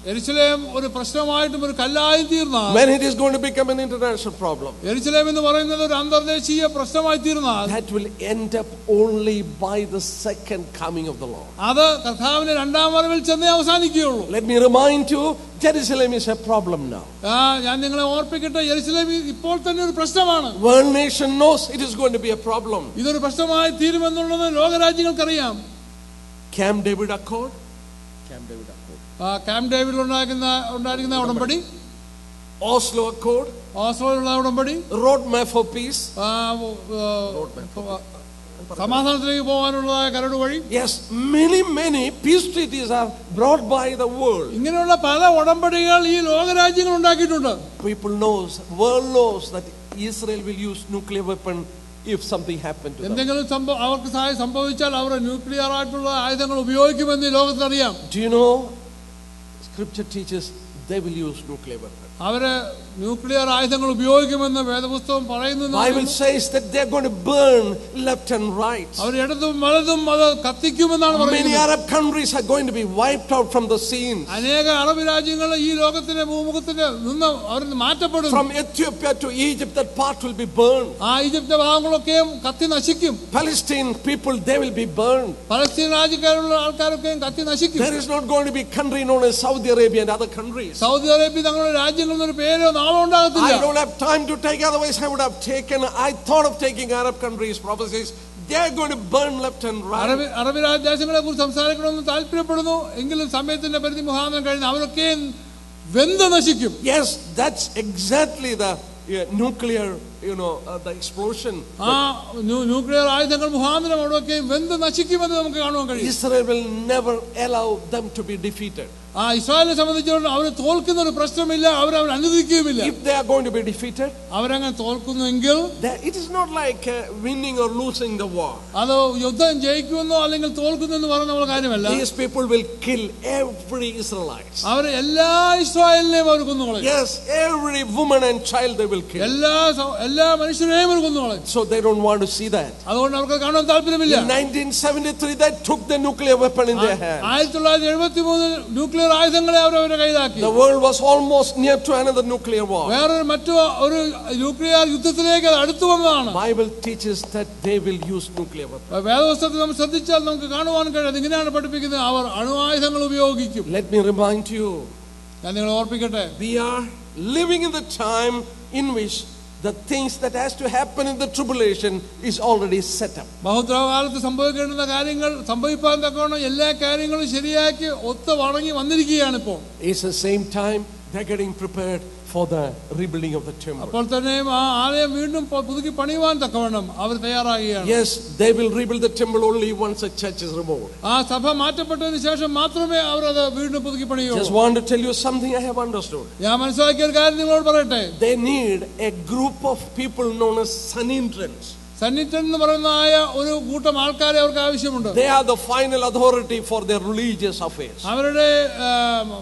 എരിശിലേം ഒരു പ്രശ്നമായിട്ടും ഒരു കല്ലായി തീർന്നാൽ when it is going to become an international problem, എരിശിലേം എന്ന് പറയുന്നത് ഒരു അന്തർദേശീയ പ്രശ്നമായി തീർന്നാൽ that will end up only by the second coming of the Lord. അത് കർത്താവിന്റെ രണ്ടാം വരവിൽ ചെന്നേ അവസാനിക്കുകയുള്ളൂ Let me remind you, Jerusalem is a problem now. ആ ഞാൻ നിങ്ങളെ ഓർപ്പിക്കട്ടെ എരിശിലേം ഇപ്പോൾ തന്നെ ഒരു പ്രശ്നമാണ് World nation knows it is going to be a problem. ഇതൊരു പ്രശ്നമായി തീരുമെന്നുള്ളത് ലോകരാജ്യങ്ങൾക്കറിയാം Camp David Accord, ആ ക്യാമ്പ് ഡേവിഡിൽ ഉണ്ടാക്കുന്ന ഉണ്ടായിരിക്കുന്ന ഉടമ്പടി Oslo Accord, ഓസ്ലോയിലുള്ള ഉടമ്പടി Roadmap for Peace. ആ, ആ, സമാധാനത്തിലേക്ക് പോകാനുള്ളതായ കരട് വഴി Yes, many, many peace treaties are brought by the world. ഇങ്ങനെയുള്ള പല ഉടമ്പടികൾ ഈ ലോകരാജ്യങ്ങൾ ഉണ്ടാക്കിയിട്ടുണ്ട് People knows, world knows that Israel will use nuclear weapon if something happened to them. എന്തെങ്കിലും സംഭവം അവർക്ക് സഹായം സംഭവിച്ചാൽ അവർ ന്യൂക്ലിയർ ആയിട്ടുള്ള ആയുധങ്ങൾ ഉപയോഗിക്കുമെന്ന് ഈ ലോകത്തിനറിയാം Do you know? Scripture teaches they will use nuclear weapons. അവര് ന്യൂക്ലിയർ ആയുധങ്ങൾ ഉപയോഗിക്കുമെന്ന് വേദപുസ്തകം പറയുന്നു എന്ന് Bible പറയുന്നു. says that they're going to burn left and right. അവർ ഇടതും വലതും അത് കത്തിക്കുമെന്നാണ് Many പറയുന്നത് Arab countries are going to be wiped out from the scene. അനേക അറബ് രാജ്യങ്ങൾ ഈ ലോകത്തിന്റെ ഭൂമുഖത്തിന്റെ നിന്ന് അവർ മാറ്റപ്പെടും From Ethiopia to Egypt, that part will be burned. ആ ഈജിപ്തിന്റെ ഭാഗങ്ങളൊക്കെയും കത്തി നശിക്കും Palestine people, they will be burned. Palestine രാജ്യക്കാരുള്ള ആൾക്കാരൊക്കെയും കത്തി നശിക്കും There is not going to be country known as Saudi Arabia and other countries. Saudi Arabia തങ്ങളുടെ രാജ്യങ്ങളിൽ ഒരു പേരോ നാളോ I ഉണ്ടാകത്തില്ല don't have time to take, otherwise I would have taken, I thought of taking Arab countries' prophecies. They're going to burn left and right. അറബി അറബി രാജ്യങ്ങളെ കുറിച്ച് സംസാരിക്കണമെന്ന് താല്പര്യപ്പെടുന്നു എങ്കിലും സമയത്തിന്റെ പരിധി മുഖാന്തരം കഴിഞ്ഞ് അവരൊക്കെയും വെന്ത് നശിക്കും Yes, that's exactly the uh, nuclear, you know, uh, the explosion. ആ ന്യൂ- ന്യൂക്ലിയർ ആയുധങ്ങൾ മുഖാന്തരം അവിടെയൊക്കെയും വെന്ത് നശിക്കുമെന്ന് നമുക്ക് കാണുവാൻ കഴിയും Israel will never allow them to be defeated. ആ ഇസ്രായേലിനെ സംബന്ധിച്ചിടത്തോളം അവർ തോൽക്കുന്ന ഒരു പ്രശ്നമില്ല അവർ അവർ അനുവദിക്കുകയുമില്ല If they are going to be defeated, അവരങ്ങനെ തോൽക്കുന്നെങ്കിൽ that- it is not like uh, winning or losing the war. അത് യുദ്ധം ജയിക്കുമെന്നോ അല്ലെങ്കിൽ തോൽക്കുന്നെന്ന് പറയുന്ന നമ്മൾ കാര്യമല്ല These people will kill every Israelite. അവർ എല്ലാ ഇസ്രായേലിനെയും അവർ കൊന്നുകളയും Yes, every woman and child they will kill. എല്ലാ സ- എല്ലാ മനുഷ്യരെയും അവർ കൊന്നുകളയും So they don't want to see that. അതുകൊണ്ട് അവർക്ക് കാണാൻ താല്പര്യമില്ല In 1973, they took the nuclear weapon in their hand. ആയിരത്തി തൊള്ളായിരത്തി എഴുപത്തി മൂന്നിൽ ന്യൂക്ലിയർ ആയുധങ്ങളെ അവർ അവരുടെ കയ്യിലാക്കി The world was almost near to another nuclear war. വേറൊരു മറ്റു ഒരു ന്യൂക്ലിയർ യുദ്ധത്തിലേക്ക് അത് അടുത്തു വന്നതാണ് Bible teaches that they will use nuclear weapons. വേദപുസ്തകത്തിൽ നമ്മൾ ശ്രദ്ധിച്ചാൽ നമുക്ക് കാണുവാൻ കഴിയും ഇങ്ങനെയാണ് പഠിപ്പിക്കുന്നത് അവർ അണുവായുധങ്ങൾ ഉപയോഗിക്കും Let me remind you, ഞാൻ നിങ്ങളെ ഓർപ്പിക്കട്ടെ we are living in the time in which the things that has to happen in the tribulation is already set up. ബഹുദ്രവകാലത്ത് സംഭവിക്കേണ്ടുന്ന കാര്യങ്ങൾ സംഭവിപ്പാൻ തക്കവണ്ണം എല്ലാ കാര്യങ്ങളും ശരിയാക്കി ഒത്ത് വണങ്ങി വന്നിരിക്കുകയാണ് ഇപ്പോൾ It's the same time they're getting prepared for the rebuilding of the temple. അപ്പോൾ തന്നെയും ആ ആലയം വീണ്ടും പ- പുതുക്കി പണിയുവാൻ തക്കവണ്ണം അവർ തയ്യാറാകുകയാണ് Yes, they will rebuild the temple only once the church is removed. ആ സഭ മാറ്റപ്പെട്ടതിന് ശേഷം മാത്രമേ അവർ അത് വീണ്ടും പുതുക്കി Just പണിയുള്ളൂ want to tell you something I have understood. ഞാൻ മനസ്സിലാക്കിയ ഒരു കാര്യം നിങ്ങളോട് പറയട്ടെ They need a group of people known as Sanhedrins. സന്നിറ്റൻ എന്ന് പറയുന്നതായ ഒരു കൂട്ടം ആൾക്കാരെ അവർക്ക് ആവശ്യമുണ്ട് They are the final authority for their religious affairs. അവരുടെ ആ,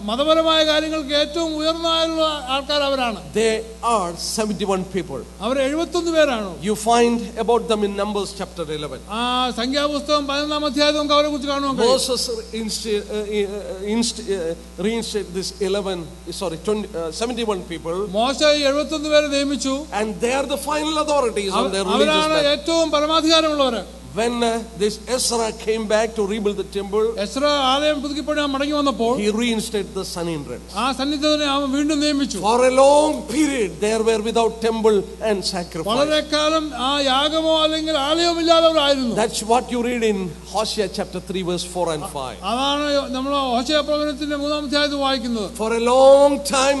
മതപരമായ കാര്യങ്ങൾക്ക് ഏറ്റവും ഉയർന്നായുള്ള ആൾക്കാർ അവരാണ് They are 71 people. അവർ എഴുപത്തൊന്ന് പേരാണ് You find about them in Numbers chapter 11. ആ സംഖ്യാപുസ്തകം പതിനൊന്നാം അധ്യായം നമുക്ക് അവരെ കുറിച്ച് കാണുവാൻ കഴിയും Moses insta- uh, uh, inst- uh, reinstate this 11, sorry, 20, uh, 71 people, മോശ ഈ എഴുപത്തൊന്ന് പേരെ നിയമിച്ചു and they are the final authorities on അവ- their religious അവരാണ് matters. ഏറ്റവും പരമാധികാരമുള്ളവര് When uh, this Ezra came back to rebuild the temple, Ezra ആലയം പുതുക്കിപ്പണിയാൻ മടങ്ങി വന്നപ്പോൾ he reinstated the Sanhedrins. ആ സന്നിധനെ അവൻ വീണ്ടും നിയമിച്ചു For a long period, they were without temple and sacrifice. വളരെ കാലം ആ യാഗമോ അല്ലെങ്കിൽ ആലയമോ ഇല്ലാത്തവരായിരുന്നു That's what you read in Hosea chapter 3, verse 4 and 5. അതാണ് നമ്മൾ ഹോശയപ്രവചനത്തിന്റെ മൂന്നാം അധ്യായത്തിൽ വായിക്കുന്നത് For a long time,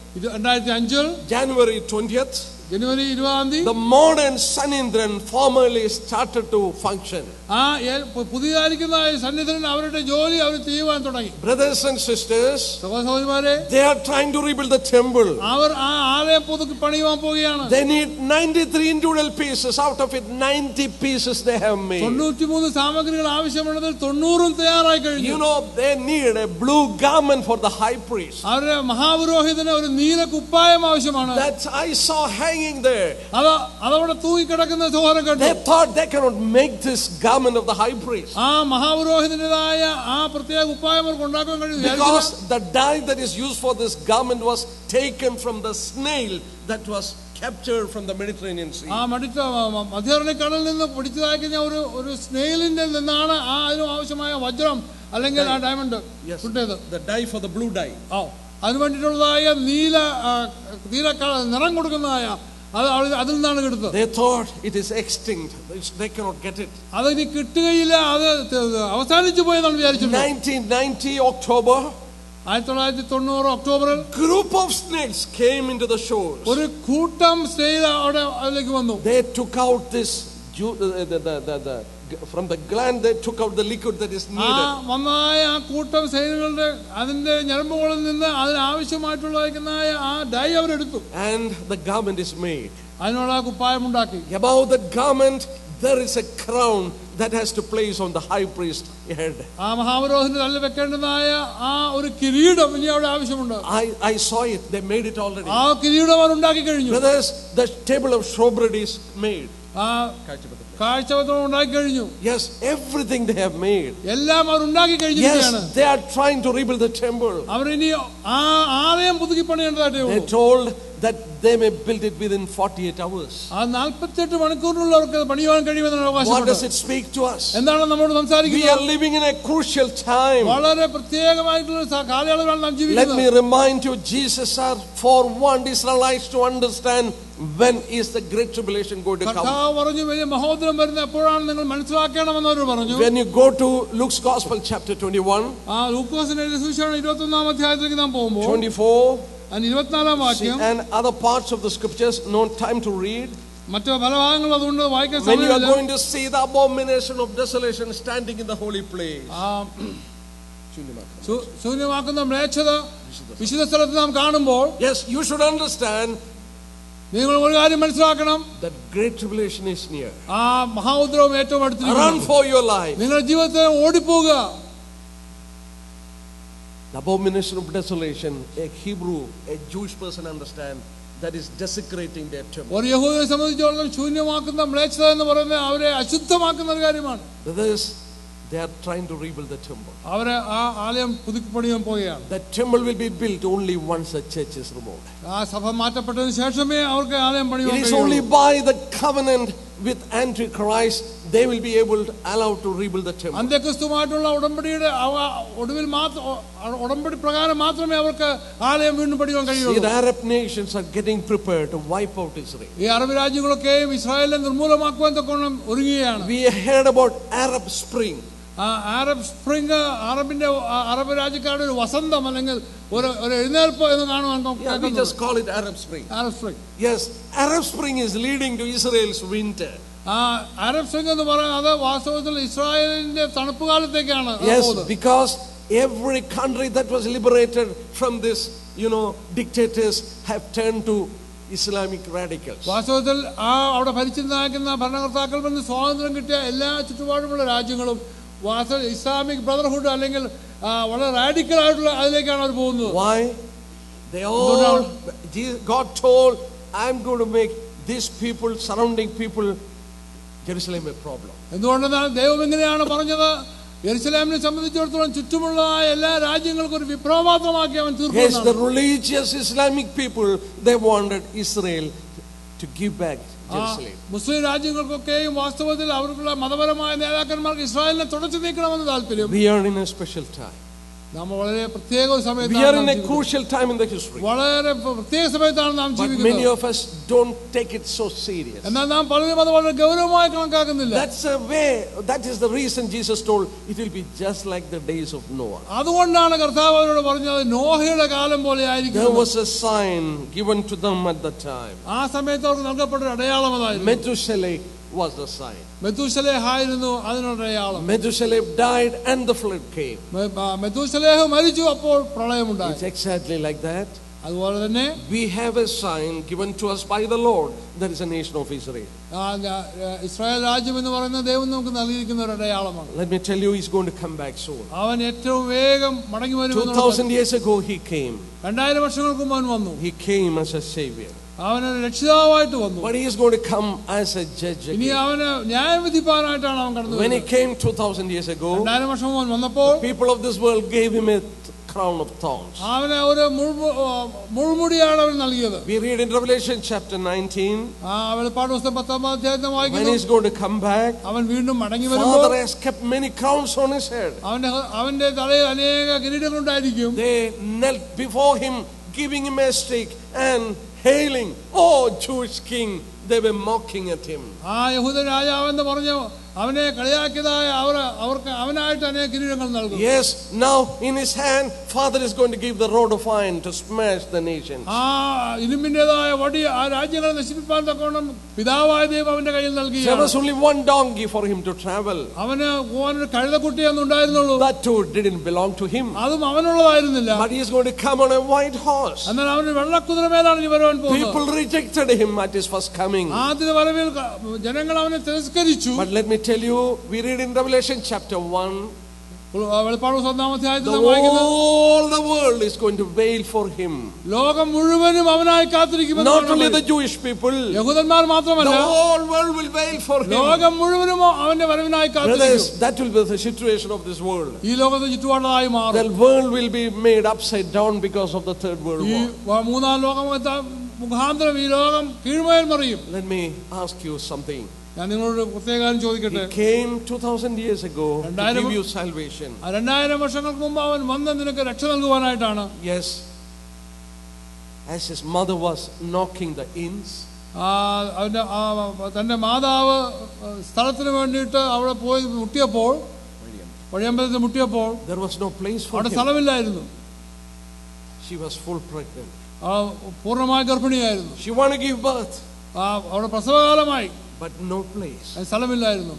ഇത് രണ്ടായിരത്തി അഞ്ചിൽ January 20th, ജനുവരി ഇരുപതാം തീയതി the modern Sanhedrin formally started to function. ആ പുതിയതായിരിക്കുന്ന സന്നിധനൻ അവരുടെ ജോലി അവർ ചെയ്യുവാൻ തുടങ്ങി brothers and sisters സഹോദരിമാരെ they are trying to rebuild the temple. അവർ ആ ആലയം പുതുക്കി പണിയുവാൻ പോവുകയാണ് they need 93 individual pieces. Out of it 90 pieces they have made. 93 സാമഗ്രികൾ ആവശ്യമുള്ളതിൽ 90 തയ്യാറായി കഴിഞ്ഞു you know they need a blue garment for the high priest. അവരുടെ മഹാപുരോഹിതന് ഒരു നീല കുപ്പായം ആവശ്യമാണ് that i saw hanging there. അത് അതവിടെ തൂങ്ങിക്കിടക്കുന്ന സഹോദരൻ കണ്ടു They thought they cannot make this garment of the high priest. ആ മഹാപുരോഹിതന്റേതായ ആ പ്രത്യേക കുപ്പായം അവർക്ക് ഉണ്ടാക്കാൻ കഴിയും Because the dye that is used for this garment was taken from the snail that was captured from the Mediterranean Sea. ആ മടിച്ച മധ്യകടലിൽ നിന്ന് പിടിച്ചതാക്കുന്ന ഒരു ഒരു സ്നെയിലിന്റെ നിന്നാണ് ആ അതിന് ആവശ്യമായ വജ്രം അല്ലെങ്കിൽ ആ ഡയമണ്ട് Yes. കിട്ടിയത് The dye for the blue dye. ആ അതിന് വേണ്ടിയിട്ടുള്ളതായ നീല ആ, നീല ക- നിറം കൊടുക്കുന്നതായ അത് അവ- അതിൽ നിന്നാണ് കിട്ടുന്നത് They thought it is extinct. It's- They cannot get it. അത് ഇനി കിട്ടുകയില്ല അത് ത- അവസാനിച്ചു പോയെന്നാണ് വിചാരിച്ചിട്ടുള്ളത് 1990 October, ആയിരത്തി തൊള്ളായിരത്തി തൊണ്ണൂറ് ഒക്ടോബറിൽ Group of snakes came into the shores. ഒരു കൂട്ടം സ്ത്രീകൾ അവിടെ അതിലേക്ക് വന്നു They took out this ju- uh, the, the, the, the, from the gland. They took out the liquid that is ആ needed. വന്നതായ ആ കൂട്ടം സൈനികളുടെ അതിന്റെ ഞരമ്പുകളിൽ നിന്ന് അതിനാവശ്യമായിട്ടുള്ളതായ ആ dye അവരെടുത്തു And the garment is made. അതിനുള്ള ആ കുപ്പായം ഉണ്ടാക്കി Above that garment, there is a crown that has to place on the high priest head. ആ മഹാപുരോഹിതന് തള്ളി വെക്കേണ്ടതായ ആ ഒരു കിരീടം ഇനി അവിടെ ആവശ്യമുണ്ട് I, I saw it. They made it already. ആ കിരീടം അവർ ഉണ്ടാക്കി കഴിഞ്ഞു Brothers, the table of showbread is made. ആ കാഴ്ചപത്രം ഉണ്ടാക്കി കഴിഞ്ഞു Yes, everything they have made. എല്ലാം അവർ ഉണ്ടാക്കി കഴിഞ്ഞിരിക്കുകയാണ് Yes, they are trying to rebuild the temple. അവരിനി ആ ആലയം പുതുക്കി പണിയേണ്ടതായിട്ടേ They ഉള്ളൂ told that they may build it within 48 hours. ആ നാൽപ്പത്തെട്ട് മണിക്കൂറിനുള്ളവർക്ക് അത് പണിയുവാൻ കഴിയുമെന്നാണ് What does അവകാശപ്പെട്ടത് it speak to us? എന്താണ് നമ്മോട് We സംസാരിക്കുന്നത് are living in a crucial time. വളരെ പ്രത്യേകമായിട്ടുള്ള ഒരു സ- കാലയളവിലാണ് നാം Let ജീവിക്കുന്നത് me remind you, Jesus are forewarned Israelites to understand when is the great tribulation going to come. കർത്താവ് പറഞ്ഞു വലിയ മഹോദരം വരുന്ന എപ്പോഴാണ് നിങ്ങൾ മനസ്സിലാക്കണമെന്ന് അവർ പറഞ്ഞു When you go to Luke's Gospel, chapter 21, ആ ലൂക്കോസിന്റെ സുവിശേഷം ഇരുപത്തി ഒന്നാം അധ്യായത്തിലേക്ക് നാം പോകുമ്പോൾ 24, അതിന് ഇരുപത്തിനാലാം see, വാക്യം and other parts of the scriptures, no time to read. മറ്റു പല ഭാഗങ്ങളും അതുകൊണ്ട് വായിക്കാൻ When you are സമയമില്ല going to see the abomination of desolation standing in the holy place. ആ, ശൂ- ശൂന്യമാക്കുന്ന മ്ലേച്ഛത വിശുദ്ധ സ്ഥലത്ത് നാം കാണുമ്പോൾ Yes, you should understand നിങ്ങൾ ഒരു കാര്യം മനസ്സിലാക്കണം that great tribulation is near. ആ മഹാഉദ്രവം ഏറ്റവും Run അടുത്തിരിക്കുന്നു for your life. നിങ്ങളുടെ ജീവിതത്തിൽ ഓടിപ്പോവുക The abomination of desolation, a Hebrew, a Jewish person understand that is desecrating their temple. ഒരു യഹൂദനെ സംബന്ധിച്ചിടത്തോളം ശൂന്യമാക്കുന്ന മ്ലേച്ഛത എന്ന് പറയുന്നത് അവരെ അശുദ്ധമാക്കുന്ന ഒരു കാര്യമാണ് Brothers, they are trying to rebuild the temple. അവരെ ആ ആലയം പുതുക്കി പണിയാൻ പോവുകയാണ് The temple will be built only once the church is removed. ആ സഭ മാറ്റപ്പെട്ടതിന് ശേഷമേ അവർക്ക് ആലയം It പണിയാൻ is only കഴിയുള്ളൂ by the covenant with Antichrist they will be able to allow to rebuild the temple. അന്ത്യക്രിസ്തുമായിട്ടുള്ള ഉടമ്പടിയുടെ അവ- ഒടുവിൽ മാത്രം ഉടമ്പടി പ്രകാരം മാത്രമേ അവർക്ക് ആലയം വീണ്ടും പണിയാൻ See, കഴിയുള്ളൂ the Arab nations are getting prepared to wipe out Israel. ഈ അറബ് രാജ്യങ്ങളൊക്കെയും ഇസ്രായേലിനെ നിർമൂലമാക്കുവാൻ തക്കോണം ഒരുങ്ങുകയാണ് We heard about Arab Spring. Arab Spring അറബിന്റെ Arab രാജ്യക്കാരുടെ ഒരു വസന്തം അല്ലെങ്കിൽ ഒരു ഒരു എഴുന്നേൽപ്പ് എന്ന് കാണുവാൻ Arab Spring Arab Spring yes Arab Spring is leading to Israel's winter ആ അറബ് സ്പ്രിംഗ് എന്ന് പറയുന്നത് അത് വാസ്തവത്തിൽ ഇസ്രായേലിന്റെ തണുപ്പ് കാലത്തേക്കാണ് because every country that was liberated from this you know dictators have turned to islamic radicals. വാസ്തവത്തിൽ ആ അവിടെ ഭരിച്ചു നാക്കുന്ന ഭരണകർത്താക്കളിൽ നിന്ന് സ്വാതന്ത്ര്യം കിട്ടിയ എല്ലാ ചുറ്റുപാടുമുള്ള രാജ്യങ്ങളും വാസ്തവ ഇസ്ലാമിക് ബ്രദർഹുഡ് അല്ലെങ്കിൽ ആ, വളരെ റാഡിക്കൽ ആയിട്ടുള്ള അതിലേക്കാണ് അവർ പോകുന്നത് Why? They all, Jesus- God told, I'm going to make these people, surrounding people, Jerusalem a problem. എന്തുകൊണ്ടെന്നാൽ ദൈവം എങ്ങനെയാണ് പറഞ്ഞത് യെരുസലേമിനെ സംബന്ധിച്ചിടത്തോളം ചുറ്റുമുള്ള എല്ലാ രാജ്യങ്ങൾക്കും ഒരു വിപ്ലവമാത്രമാക്കി അവൻ Yes, the തീർക്കുന്നു religious Islamic people, they wanted Israel to give back Jerusalem. മുസ്ലിം രാജ്യങ്ങൾക്കൊക്കെയും വാസ്തവത്തിൽ അവർക്കുള്ള മതപരമായ നേതാക്കന്മാർക്ക് ഇസ്രായേലിനെ തുടച്ചു നീക്കണമെന്ന് താല്പര്യം We are in a special time. നമ്മൾ വളരെ പ്രത്യേക ഒരു We are സമയത്താണ് in നാം a ജീവിക്കുന്നത്. crucial time in the history. വളരെ പ്രത്യേക സമയത്താണ് നാം But many ജീവിക്കുന്നത് of us don't take it so serious. എന്നാൽ നാം പലരും അത് വളരെ ഗൗരവമായി കണക്കാക്കുന്നില്ല That's a way, that is the reason Jesus told it will be just like the days of Noah. അതുകൊണ്ടാണ് കർത്താവ് അവരോട് പറഞ്ഞത് നോഹയുടെ കാലം പോലെ There ആയിരിക്കും was a sign given to them at the time. ആ സമയത്ത് അവർക്ക് നൽകപ്പെട്ട ഒരു അടയാളം അതായിരുന്നു Methuselah was the sign. മെത്തൂശലേഹായിരുന്നു അതിനൊരു അടയാളം Methuselah died and the flood came. മെ- ആ, മെത്തൂശലേഹ് മരിച്ചു അപ്പോൾ പ്രളയമുണ്ടായി It's exactly like that. അതുപോലെ തന്നെ We have a sign given to us by the Lord. That is a nation of Israel. ആ, ആ, ഇസ്രായേൽ രാജ്യം എന്ന് പറയുന്ന ദൈവം നമുക്ക് നൽകിയിരിക്കുന്ന ഒരു അടയാളമാണ് Let me tell you, he's going to come back soon. അവൻ ഏറ്റവും വേഗം മടങ്ങി വരുമെന്ന് 2000 years ago, he came. രണ്ടായിരം വർഷങ്ങൾക്ക് മുമ്പ് അവൻ വന്നു He came as a savior. അവനൊരു രക്ഷിതാവായിട്ട് വന്നു But he is going to come as a judge ഇനി again. അവന് ന്യായം വിധിപ്പാനായിട്ടാണ് അവൻ കടന്നു When he വരുന്നത്. came 2000 years ago, രണ്ടായിരം വർഷം മുമ്പ് അവൻ വന്നപ്പോൾ people of this world gave him a th- crown of thorns. അവന് ഒരു മുൾമു- ആ, മുൾമുടിയാണ് അവൻ നൽകിയത് We read in Revelation chapter 19, ആ വെളിപ്പാട് പുസ്തകം പത്തൊമ്പത് അധ്യായത്തെ when വായിക്കുന്നു he's going to come back, അവൻ വീണ്ടും മടങ്ങി വരുമ്പോൾ Father has kept many crowns on his head. അവന്റെ അവന്റെ തലയിൽ അനേക കിരീടങ്ങളുണ്ടായിരിക്കും They knelt before him, giving him a stick and hailing, Oh, Jewish king. They were mocking at him. ആ യഹൂദ രാജാവെന്ന് പറഞ്ഞ് അവനെ കളിയാക്കിയതായ അവർ അവർക്ക് അവനായിട്ട് അനേക കിരീടങ്ങൾ നൽകും Yes, now in his hand, Father is going to give the rod of iron to smash the nations. ആ ഇരുമ്പിൻ്റെതായ വടി ആ രാജ്യങ്ങളെ നശിപ്പിക്കാൻ തക്കോണം പിതാവായ ദൈവം അവന്റെ കയ്യിൽ There നൽകിയ was only one donkey for him to travel. അവന് പോകാനൊരു കഴുതക്കുട്ടിയൊന്നും ഉണ്ടായിരുന്നുള്ളൂ That too didn't belong to him. അതും അവനുള്ളതായിരുന്നില്ല But he is going to come on a white horse. എന്നാൽ അവന് വെള്ളക്കുതിര മേലാണ് ഇനി വരാൻ പോകുന്നത് People rejected him at his first coming. ആദ്യ വരവിൽ ക- ജനങ്ങൾ അവനെ തിരസ്കരിച്ചു But let me tell you, we read in Revelation chapter 1, വെളിപ്പാട് ഒന്നാം അധ്യായത്തിൽ the നാം വായിക്കുന്നത് whole the world is going to wail for him. ലോകം മുഴുവനും അവനായി Not കാത്തിരിക്കുമെന്ന് only the Jewish people, the യഹൂദന്മാർ മാത്രമല്ല whole world will wail for him. ലോകം മുഴുവനും അവന്റെ വരവിനായി കാത്തിരിക്കും Brothers, that will be the situation of this world. ഈ ലോകത്ത് ചുറ്റുപാടായി മാറും The world will be made upside down because of the third world ഈ war. വ- മൂന്നാം ലോകം എത്താൻ മുഖാന്തരം ഈ ലോകം കീഴ്മേൽ മറിയും Let me ask you something. ഞാൻ നിങ്ങളോട് പ്രത്യേക കാര്യം ചോദിക്കട്ടെ He came 2000 years ago to രണ്ടായിരം- give you salvation. ആ രണ്ടായിരം വർഷങ്ങൾക്ക് മുമ്പ് അവൻ വന്ന് നിനക്ക് രക്ഷ നൽകുവാനായിട്ടാണ് Yes. As his mother was knocking the inns, ആ അവന്റെ ആ തന്റെ മാതാവ് സ്ഥലത്തിന് വേണ്ടിയിട്ട് അവിടെ പോയി മുട്ടിയപ്പോൾ വഴിയമ്പലത്തിൽ മുട്ടിയപ്പോൾ there was no place for അവിടെ him. സ്ഥലമില്ലായിരുന്നു She was full pregnant. ആ പൂർണ്ണമായ ഗർഭിണിയായിരുന്നു She wanted to give birth, ആ അവിടെ പ്രസവകാലമായി but no place. അതിന് സ്ഥലമില്ലായിരുന്നു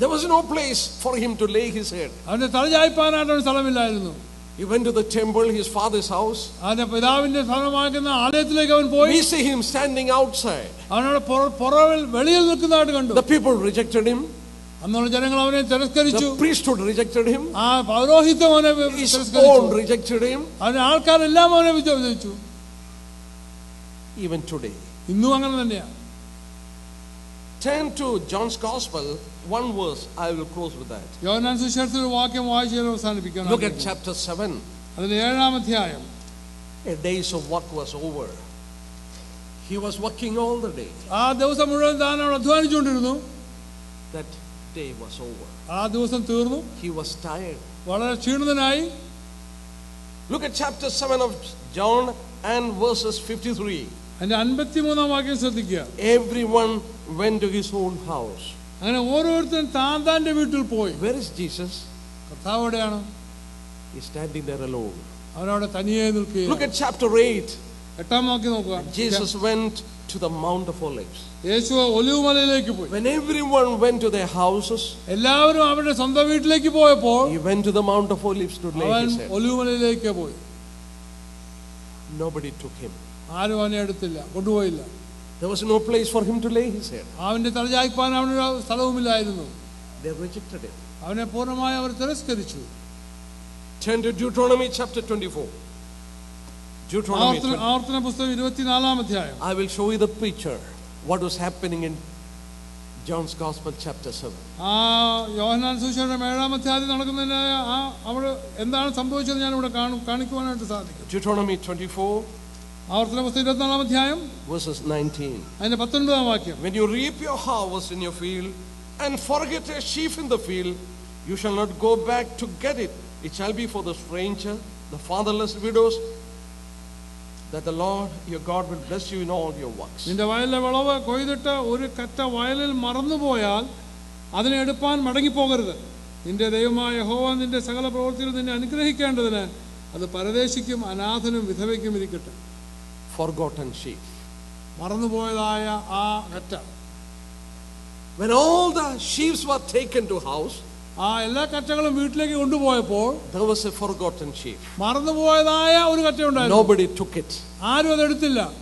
There was no place for him to lay his head. അവന്റെ തലചായ്പാനായിട്ട് ഒരു സ്ഥലമില്ലായിരുന്നു He went to the temple, his father's house. അവന്റെ പിതാവിന്റെ സ്ഥലമാക്കുന്ന ആലയത്തിലേക്ക് അവൻ പോയി We see him standing outside. അവനവിടെ പുറ- പുറവിൽ വെളിയിൽ നിൽക്കുന്നതായിട്ട് കണ്ടു The people rejected him. അന്നുള്ള ജനങ്ങൾ അവനെ തിരസ്കരിച്ചു The priesthood rejected him. ആ പൗരോഹിത്യം അവനെ V- His തിരസ്കരിച്ചു own rejected him. അവന്റെ ആൾക്കാരെല്ലാം അവനെ വിജയിച്ചു Even today. ഇന്നും അങ്ങനെ തന്നെയാണ് Turn to John's Gospel, one verse. I will close with that. യോഹന്നാൻ സുശേഷത്തിൽ ഒരു വാക്യം വായിച്ച് ഞാൻ അവസാനിപ്പിക്കാൻ Look at ആഗ്രഹിക്കുന്നു. chapter 7. അതിന്റെ ഏഴാം അധ്യായം A days of work was over. He was working all the day. ആ ദിവസം മുഴുവൻ താൻ അവിടെ അധ്വാനിച്ചുകൊണ്ടിരുന്നു That day was over. ആ ദിവസം തീർന്നു He was tired. വളരെ ക്ഷീണിതനായി Look at chapter 7 of John and verses 53. അതിന്റെ അൻപത്തിമൂന്നാം വാക്യം ശ്രദ്ധിക്കുക Everyone went to his own house. അങ്ങനെ ഓരോരുത്തരും താൻ താന്റെ വീട്ടിൽ പോയി Where is Jesus? കർത്താവ് എവിടെയാണ് He's standing there alone. അവനവിടെ തനിയെ Look നിൽക്കുക at chapter 8. എട്ടാം വാക്യം നോക്കുക Jesus went to the Mount of Olives. യേശു ഒലിവുമലയിലേക്ക് പോയി When everyone went to their houses, എല്ലാവരും അവരുടെ സ്വന്തം വീട്ടിലേക്ക് പോയപ്പോൾ he went to the Mount of Olives to lay അവൻ his head. ഒലിവുമലയിലേക്ക് പോയി Nobody took him. ആരും അവനെ എടുത്തില്ല കൊണ്ടുപോയില്ല There was no place for him to lay his head. അവന്റെ തലചായ്പാൻ അവനൊരു സ്ഥലവുമില്ലായിരുന്നു They rejected him. അവനെ പൂർണ്ണമായി അവർ തിരസ്കരിച്ചു Turn to Deuteronomy chapter 24. Deuteronomy ആവർത്തന 20. ആവർത്തന പുസ്തകം ഇരുപത്തിനാലാം അധ്യായം I will show you the picture, what was happening in John's Gospel chapter 7. ആ യോഹന്നാൻ സുവിശേഷം ഏഴാം അധ്യായത്തിൽ നടക്കുന്നതിന് ആ അവിടെ എന്താണ് സംഭവിച്ചത് ഞാൻ ഇവിടെ കാണിക്കുവാനായിട്ട് സാധിക്കും Deuteronomy 24, ആവർത്തന പുസ്തകം ഇരുപത്തിനാലാം അധ്യായം verses 19. അതിന്റെ പത്തൊൻപതാം വാക്യം When you reap your harvest in your field and forget a sheaf in the field, you shall not go back to get it. It shall be for the stranger, the fatherless widows, that the Lord your God will bless you in all your works. നിന്റെ വയലിലെ വിളവ് കൊയ്തിട്ട് ഒരു കറ്റ വയലിൽ മറന്നുപോയാൽ അതിനെ എടുപ്പാൻ മടങ്ങിപ്പോകരുത് നിന്റെ ദൈവമായ യഹോവ നിന്റെ സകല പ്രവൃത്തിയിൽ നിന്നെ അനുഗ്രഹിക്കേണ്ടതിന് അത് പരദേശിക്കും അനാഥനും വിധവയ്ക്കും ഇരിക്കട്ടെ Forgotten sheep. മറന്നുപോയതായ ആ കറ്റ When all the sheep were taken to house, ആ എല്ലാ കറ്റകളും വീട്ടിലേക്ക് കൊണ്ടുപോയപ്പോൾ there was a forgotten sheep. മറന്നുപോയതായ ഒരു കറ്റ ഉണ്ടായിരുന്നു Nobody took it. ആരും അതെടുത്തില്ല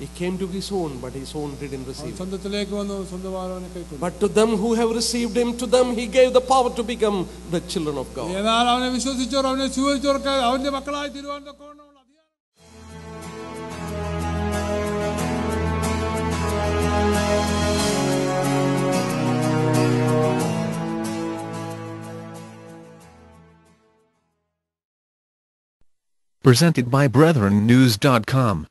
അത് അനാഥന്മാർ അവരത് എടുത്തു He came to his own, but his own didn't അവൻ receive. സ്വന്തത്തിലേക്ക് വന്നു സ്വന്തം അവനെ കൈക്കൊണ്ടു But to them who have received him, to them he gave the power to become the children of God. എന്നാൽ അവനെ വിശ്വസിച്ചവർ അവനെ സ്വീകരിച്ചവർക്ക് അവന്റെ മക്കളായി തീരുവാൻ തക്കവണ്ണം Presented by BrethrenNews.com.